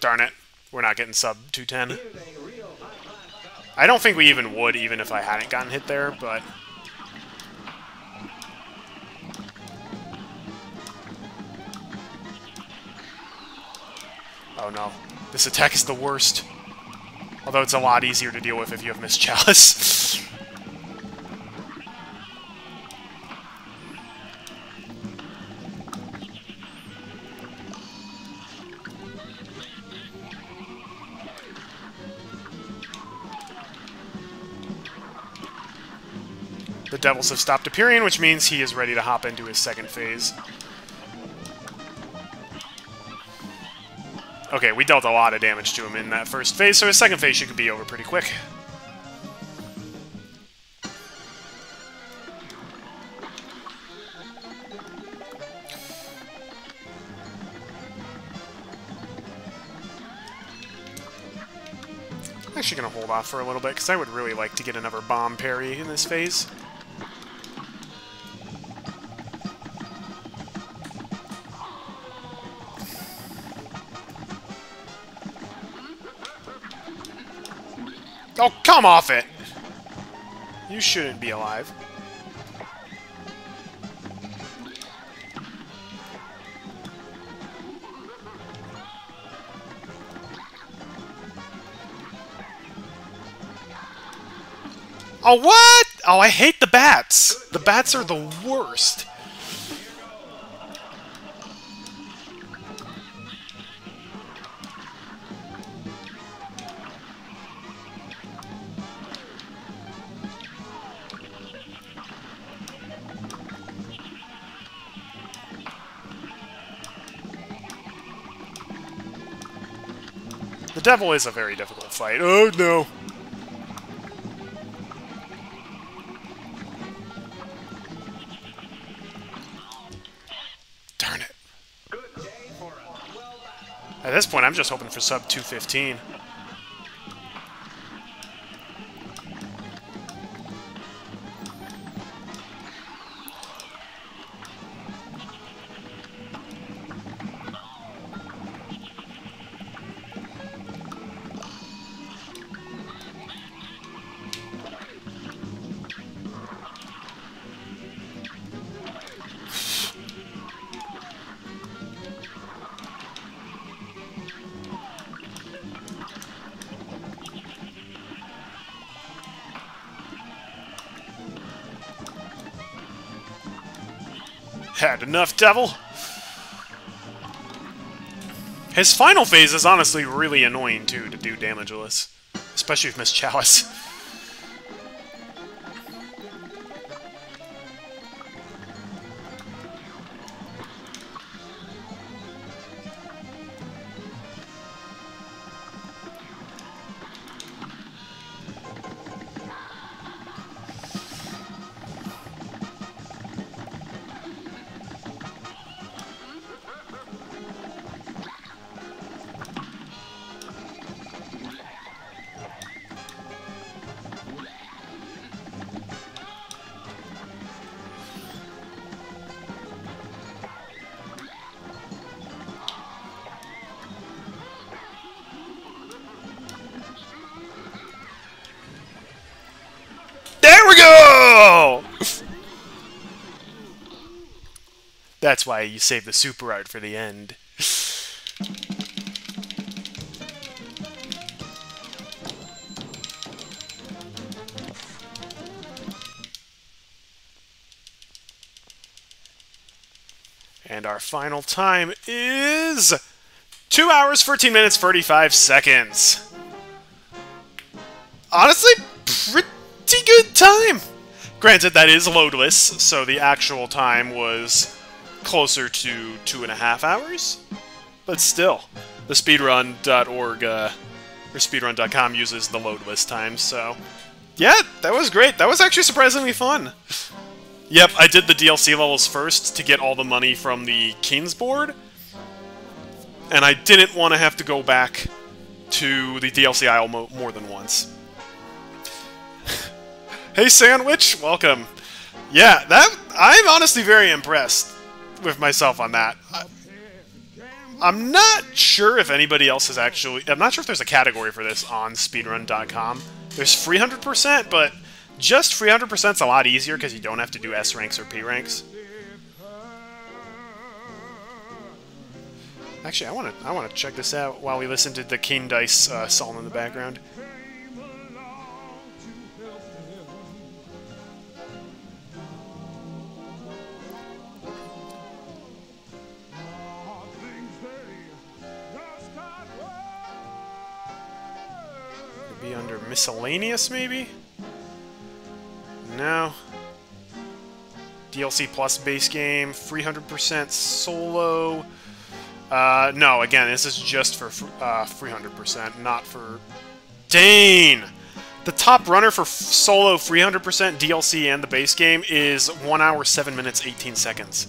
Darn it. We're not getting sub 210. I don't think we even would, even if I hadn't gotten hit there, but... Oh no. This attack is the worst. Although it's a lot easier to deal with if you have Miss Chalice. the devils have stopped appearing, which means he is ready to hop into his second phase. Okay, we dealt a lot of damage to him in that first phase, so his second phase should be over pretty quick. Actually going to hold off for a little bit, because I would really like to get another bomb parry in this phase. Come off it! You shouldn't be alive. Oh, what? Oh, I hate the bats. The bats are the worst. Devil is a very difficult fight. Oh, no. Darn it. At this point, I'm just hoping for sub 215. Had enough, devil! His final phase is honestly really annoying, too, to do damageless. Especially with Miss Chalice. That's why you save the super art for the end. And our final time is 2 hours, 14 minutes, 35 seconds. Honestly, pretty good time. Granted, that is loadless, so the actual time was closer to two and a half hours. But still, the speedrun.org uh, or speedrun.com uses the loadless time, so yeah, that was great. That was actually surprisingly fun. Yep, I did the DLC levels first to get all the money from the King's board, and I didn't want to have to go back to the DLC isle mo more than once. hey, Sandwich, welcome. Yeah, that I'm honestly very impressed with myself on that. I, I'm not sure if anybody else has actually... I'm not sure if there's a category for this on speedrun.com. There's 300%, but just 300% is a lot easier because you don't have to do S ranks or P ranks. Actually, I want to I want to check this out while we listen to the King Dice uh, song in the background. Miscellaneous, maybe? No. DLC plus base game, 300% solo. Uh, no, again, this is just for uh, 300%, not for... Dane! The top runner for solo 300% DLC and the base game is 1 hour, 7 minutes, 18 seconds.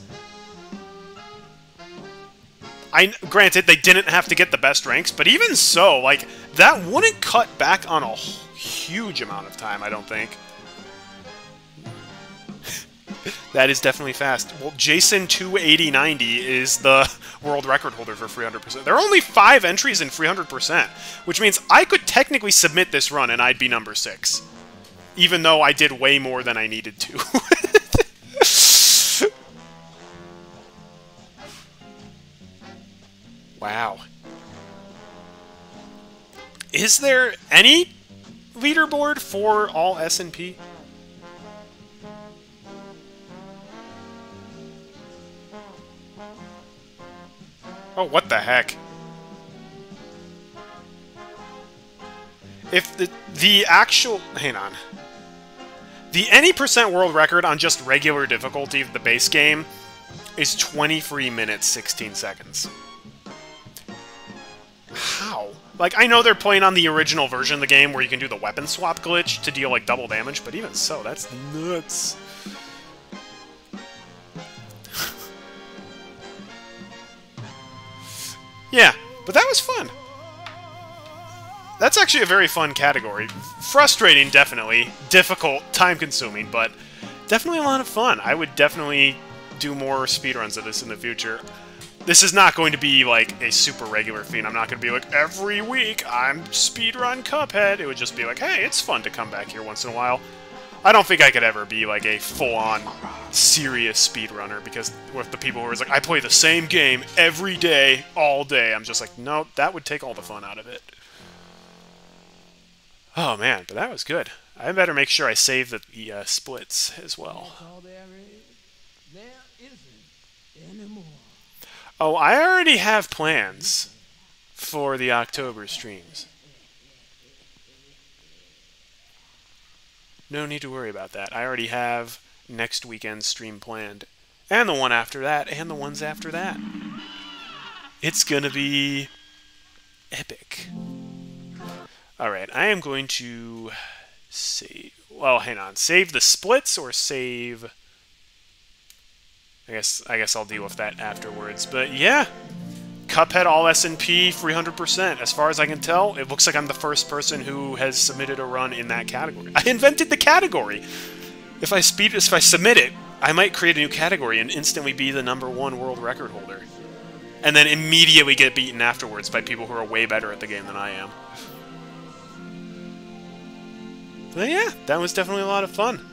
I Granted, they didn't have to get the best ranks, but even so, like, that wouldn't cut back on a huge amount of time, I don't think. that is definitely fast. Well, Jason28090 is the world record holder for 300%. There are only five entries in 300%, which means I could technically submit this run and I'd be number six. Even though I did way more than I needed to. wow. Is there any leaderboard for all S&P? Oh, what the heck? If the the actual hang on. The any percent world record on just regular difficulty of the base game is 23 minutes 16 seconds. How? Like, I know they're playing on the original version of the game where you can do the weapon swap glitch to deal, like, double damage, but even so, that's nuts. Yeah, but that was fun. That's actually a very fun category. Frustrating, definitely. Difficult, time-consuming, but definitely a lot of fun. I would definitely do more speedruns of this in the future. This is not going to be, like, a super regular thing. I'm not going to be like, every week I'm speedrun Cuphead. It would just be like, hey, it's fun to come back here once in a while. I don't think I could ever be like a full-on serious speedrunner because with the people who are like, I play the same game every day, all day, I'm just like, no, that would take all the fun out of it. Oh man, but that was good. I better make sure I save the, the uh, splits as well. Oh, I already have plans for the October streams. No need to worry about that. I already have next weekend's stream planned. And the one after that, and the ones after that. It's gonna be epic. Alright, I am going to save... Well, hang on. Save the splits or save... I guess I guess I'll deal with that afterwards. But yeah, Cuphead All S&P 300%. As far as I can tell, it looks like I'm the first person who has submitted a run in that category. I invented the category! If I speed if I submit it, I might create a new category and instantly be the number one world record holder. And then immediately get beaten afterwards by people who are way better at the game than I am. But yeah, that was definitely a lot of fun.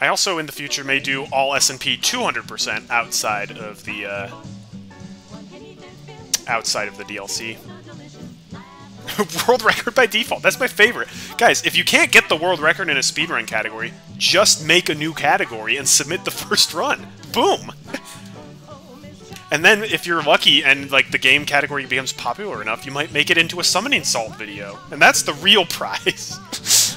I also, in the future, may do all S&P 200% outside of the, uh, outside of the DLC. world record by default. That's my favorite. Guys, if you can't get the world record in a speedrun category, just make a new category and submit the first run. Boom! and then if you're lucky and like the game category becomes popular enough, you might make it into a summoning salt video. And that's the real prize.